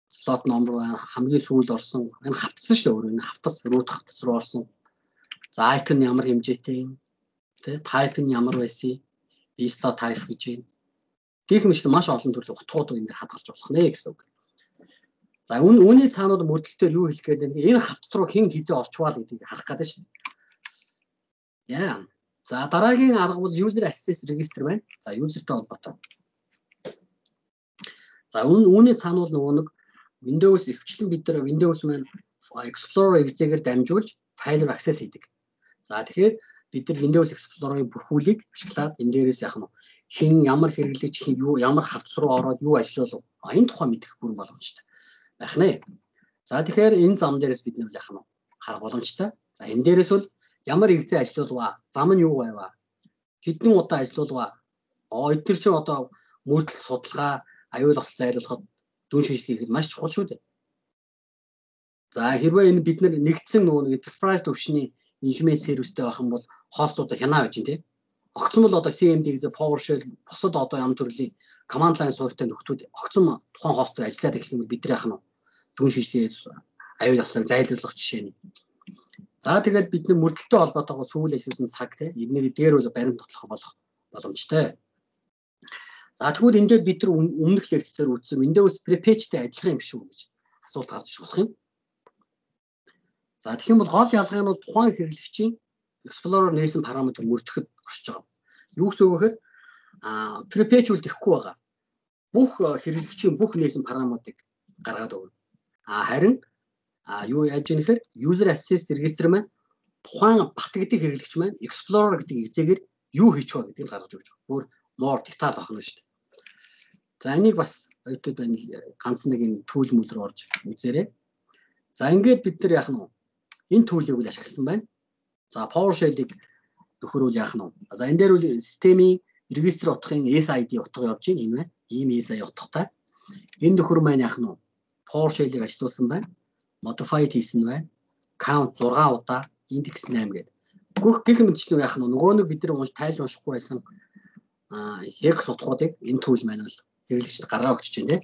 Слот номер хамгийн сүүлд орсон. Энэ хавтсан шүү өөрөө. Энэ хавтас root хавтас руу орсон. За icon ямар хэмжээтэй юм? Тэ type нь ямар байсан? Vista type гэж юм. Гэх мэт маш олон төрлийн утгууд энэ хадгалж болох нэ гэсэн үг. За үн үүний цаанууд мөдөлтөөр юу хэлэх гээд? Энэ хавтт руу хэн хизээ орчвал гэдгийг харах гэдэг шин. Яа. За дараагийн арга бол user access register байна. За userтэй холбоотой. За үүний цаанууд нөгөө нэг Windows өвчлэн бид нар Windows маань Explorer эзэгээр дамжуулж файл руу access хийдэг. За тэгэхээр бид нар Windows Explorer-ын бүрхүүлийг ашиглаад энэ дээрээс яах нь хэн ямар хэрэглэж хэн юу ямар хавц руу ороод юу ажиллав энэ тухай мэдэх бүр боломжтой байх нэ. За тэгэхээр энэ зам дээрээс бид нар яах нь харах боломжтой. За энэ дээрээс бол ямар хэрэгцээ ажиллаваа, зам нь юу байваа, хэдэн удаа ажиллаваа. Аа эдгээр чинь одоо мөрдөл судалгаа, аюул осол зайлуулахад дүн шинжилгээ хийхэд маш чухал шүү дээ. За хэрвээ энэ бид нэгдсэн нөгөө enterprise төвшний инженери сервистэй байх юм бол хостуудаа хянаа байж тий. Огцом бол одоо CMD гэсэн PowerShell бусад одоо ям төрлийн command line суурьтай нөхдүүд огцом тухайн хостод ажиллаад эхлэх юм бид нар яах нь дүн шинжилгээс аюул яслаг зайлуулах жишээ нь. За тэгээд бид нар мөрдөлтөй холбоотойгоо сүүл ажилласан цаг тий эднийг дээр бол баримт тотлох болох боломжтой. За тэгвэл энэ дээр бид нар өмнөх лекцээр үзсэн Windows Prepage-тэй адилхан юм шүү гэж асуулт гарч ирэх болох юм. За тэгэх юм бол гол ялгаа нь бол тухайн хэрэглэгчийн Explorer нээсэн параметр мөрдөхөд орж байгаа. Юу гэсэн үг вэ гэхээр а prepage-ул тэхгүй байгаа. Бүх хэрэглэгчийн бүх нээсэн параметрыг гаргаад өгнө. Харин юу яаж ийм гэхээр user access register маань тухайн бат гэдэг хэрэглэгч маань Explorer гэдэг эзэгээр юу хийж байгаа гэдгийг гаргаж өгч байгаа. Бүр more detail авах нь шүү дээ. За энийг бас YouTube байна ганц нэг энэ түүл мөл рүү орж үзээрэй. За ингээд бид нар яах нь энэ төлөвийг үл ашигласан байна. За PowerShell-ийг нөхөрүүл яах нь вэ? За энэ дээр үл системийн регистр утгын SID утга явж байна. Энэ байна. Ийм SID утгатай. Энэ нөхөр маань яах нь вэ? PowerShell-ийг ажилуулсан байна. Modified хийсэн байна. Count 6 удаа, index 8 гэдэг. гөх гэх мэтчлэн яах нь нөгөө нэг бид нар унш тайлж уншихгүй байсан hex утгуудыг энэ tool маань бол хэрэглэгчд гаргаа өгч чинь тий.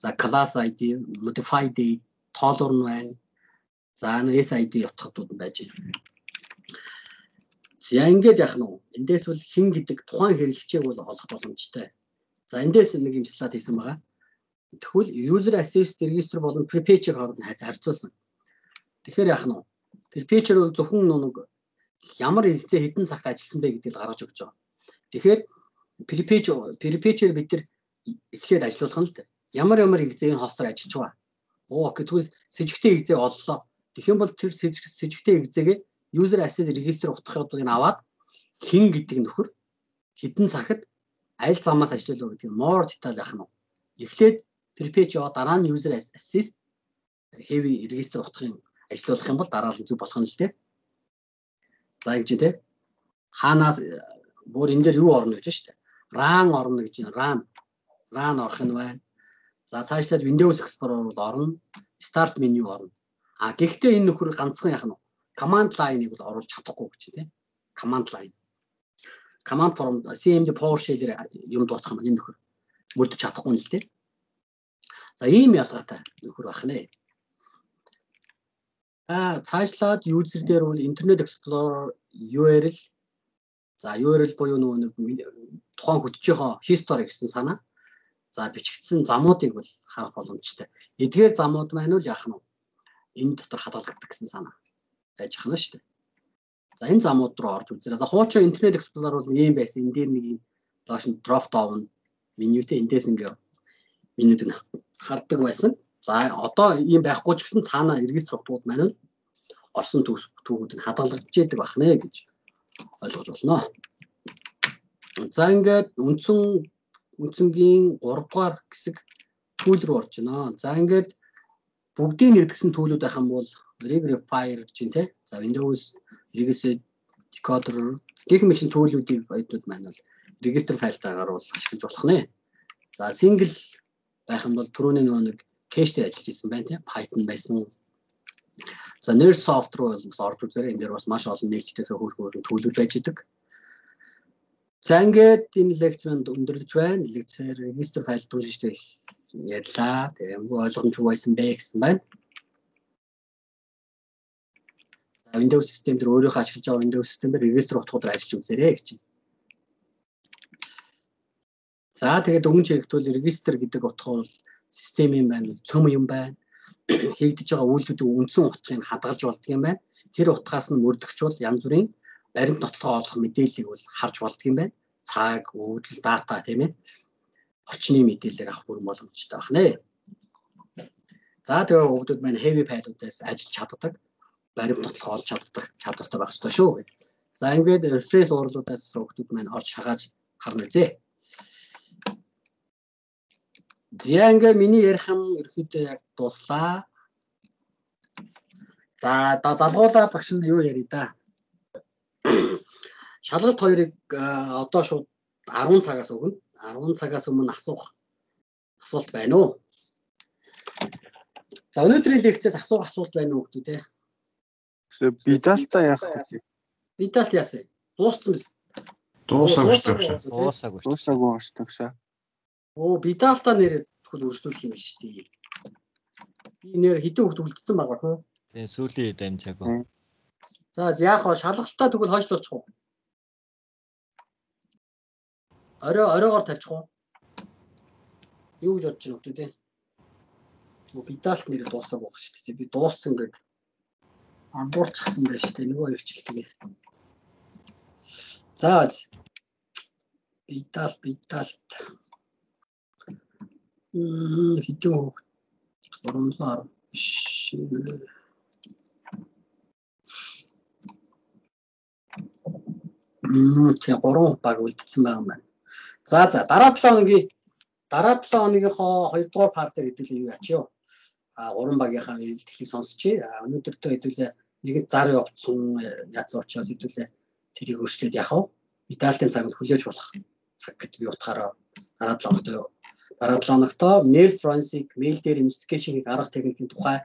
За class ID, modify ID, тоолуур нь байна. За SID утгуудууд нь байж байна. За ингээд яах нь? Эндээс бол хин гэдэг тухайн хэрэглэгчийг бол олох боломжтой. За эндээс нэг юм слайд хийсэн байгаа. Тэгвэл user access register болон prepager хооронд харьцуулсан. Тэгэхээр яах нь вэ? Prepager бол зөвхөн нэг ямар хэрэгцээ хэдэн цагт ажилласан бэ гэдгийг гаргаж өгч байгаа. Тэгэхээр prepager prepager бид нар эхлээд ажиллуулах нь л дээ. Ямар ямар хэрэгцээний хостоор ажиллаж байгаа. Оо тэгвэл сэжигтэй хэрэгцээг оллоо. Тэгэх юм бол тэр сэжигтэй хэрэгцээгээ user access register утгыг аваад хин гэдэг нөхөр хэдэн цагт аль замаас ажиллуулав гэдэг нь more detail яах нь. Эхлээд яваа дараа нь user access heavy register утгыг ажиллуулах юм бол дараа нь зүг болох нь л дээ. За ингэж тий. Хаанаас бүр энэ дээр юу орно гэж дээ. RAN орно гэж байна. RAN RAN орох нь байна. За цаашлаад Windows Explorer орно. Start menu орно. А гэхдээ энэ нөхөр ганцхан яах нь command line-ыг бол оруулж чадахгүй гэж тийм. Command line. Command prompt CMD PowerShell-ээр юм дууцах юм энэ нөхөр мөрдөж чадахгүй нь л тийм. За ийм ялгаатай нөхөр байх нэ. А цаашлаад user дээр бол Internet Explorer URL за URL буюу нөгөө нэг тухайн хөтжийнхөө history гэсэн санаа. За бичигдсэн замуудыг бол харах боломжтой. Эдгээр замууд маань бол яах нь энэ дотор хадгалагддаг гэсэн санаа байж ахна шүү дээ. За энэ замууд руу орж үзээрэй. За хуучин Internet Explorer бол ийм байсан. Энэ дээр нэг юм доош нь drop down менютэй эндээс ингээ менюд нь харддаг байсан. За одоо ийм байхгүй ч гэсэн цаана эргэж цогтууд маань л орсон төгс түүхүүд нь хадгалагдж яадаг бах нэ гэж ойлгож болно. За ингээд үндсэн үндсэнгийн 3 дугаар хэсэг түүл рүү орж байна. За ингээд бүгдийг нэгдгсэн төлөвүүд байх юм бол rig repair чинь те. За Windows Register decoder гэх мэт төлөвүүдийг оюутнууд маань бол register файлтаагаар бол ашиглаж болох нэ. За single байх юм бол түрүүний нөгөө нэг кэштэй ажиллаж исэн байна тийм Python байсан. За Nerdsoft руу бас орж үзээрэй. Энэ дээр бас маш олон нээлттэйсээ хөөрх хөөрхөн төлөвлөж идэг. За ингээд энэ лекц манд өндөрлөж байна. Лекцээр register файл дүүжтэй ярьлаа. Тэгээ юм ойлгомжгүй байсан бэ гэсэн байна. Windows систем дээр өөрийнхөө ашиглаж байгаа Windows системээр register утгуудаар ажиллаж үзээрэй гэж байна. За тэгээд өмнө хэрэгтүүл register гэдэг утга бол систем юм байна, цөм юм байна. Хийгдэж байгаа үйлдэлүүдийн үндсэн утгыг хадгалж болдго юм байна. Тэр утгаас нь мөрдөгчвол янз бүрийн баримт нотлогоо олох мэдээллийг бол харж болдго юм байна. Цаг, өвдөл, дата тийм ээ орчны мэдээлэл авах бүрэн боломжтой байна нэ. За тэгээ хүүхдүүд маань heavy file-уудаас ажиллаж чаддаг, баримт нотлох олж чаддаг чадвартай байх ёстой шүү гэдэг. За ингээд refresh уурлуудаас хүүхдүүд маань орж хагааж харна зэ. За ингээд миний ярих юм ерөөхдөө яг дуслаа. За да залгуулаад багш нь юу ярий да. Шалгалт хоёрыг одоо шууд 10 цагаас өгнө. 10 цагаас өмнө асуух асуулт байна уу? За өнөөдрийн лекцээс асуух асуулт байна уу гэдэг те. Би даалтаа яах вэ? Би даалт яасан. Дууссан биз? Дуусаагүй шүү дээ. Дуусаагүй. Дуусаагүй шүү дээ. Оо би даалтаа нэрээ тэгвэл үржүүлэх юм биш тий. Би нэр хэдэн хөлт үлдсэн байгаа хөө. Тэгээ сүүлийн дамжаагүй. За яах вэ? Шалгалтаа тэгвэл хойшлуулчих уу? орой оройгоор тавьчих уу? Юу гэж бодож байна вэ тий? Бидалт нэр дуусах байх шүү дээ. Би дууссан гэдэг амбуурчихсан байж тээ нөгөө хичээлтэйгээ. За бидалт бидалт хэдэн хүүхд 310 биш. Мм тийм 3 баг үлдсэн байгаа юм байна. За за дараа 7 хоногийн дараа 7 хоногийнхоо 2 дугаар партыг хэдүүлээ юу ёо. А 3 багийнхаа хэлтгэлийг сонсчихъя. А өнөөдөртөө хэдүүлээ нэг зар явцсан яцсан учраас хэдүүлээ тэрийг өөрчлөөд яах вэ? Медальтын цагт хүлээж болох цаг гэж би утгаараа дараа 7 хоногт дараа 7 хоногт mail forensic mail дээр investigation-ийг арга техникийн тухай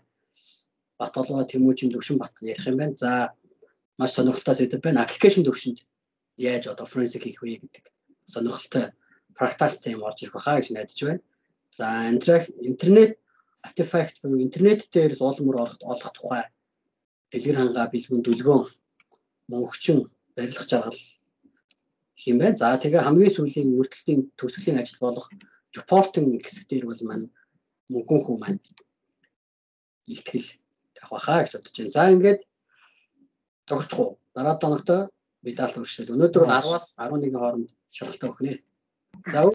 Батолгоо Тэмүүжин Төвшин Бат ярих юм байна. За маш сонирхолтой сэдв байна. Аппликейшн төвшөнд яаж одоо forensic хийх вэ гэдэг сонирхолтой практикас тийм орж ирэх байхаа гэж найдаж байна. За интернет артефакт буюу интернет дээрс олмор олох олох тухай дэлгэр хангаа бэлгүүн дүлгөөн мөнгөчин барилгах жаргал хэм байна. За тэгээ хамгийн сүүлийн мөрдөлтийн төгсгөлийн ажил болох репортинг хэсэг дээр бол маань мөнгөн хүү маань ихтгэл тавих хаа гэж бодож байна. За ингээд төгсчихөө. Дараа доногтой медаль өршөөл. Өнөөдөр бол 10-аас 11 хооронд шалгалт өгнө. За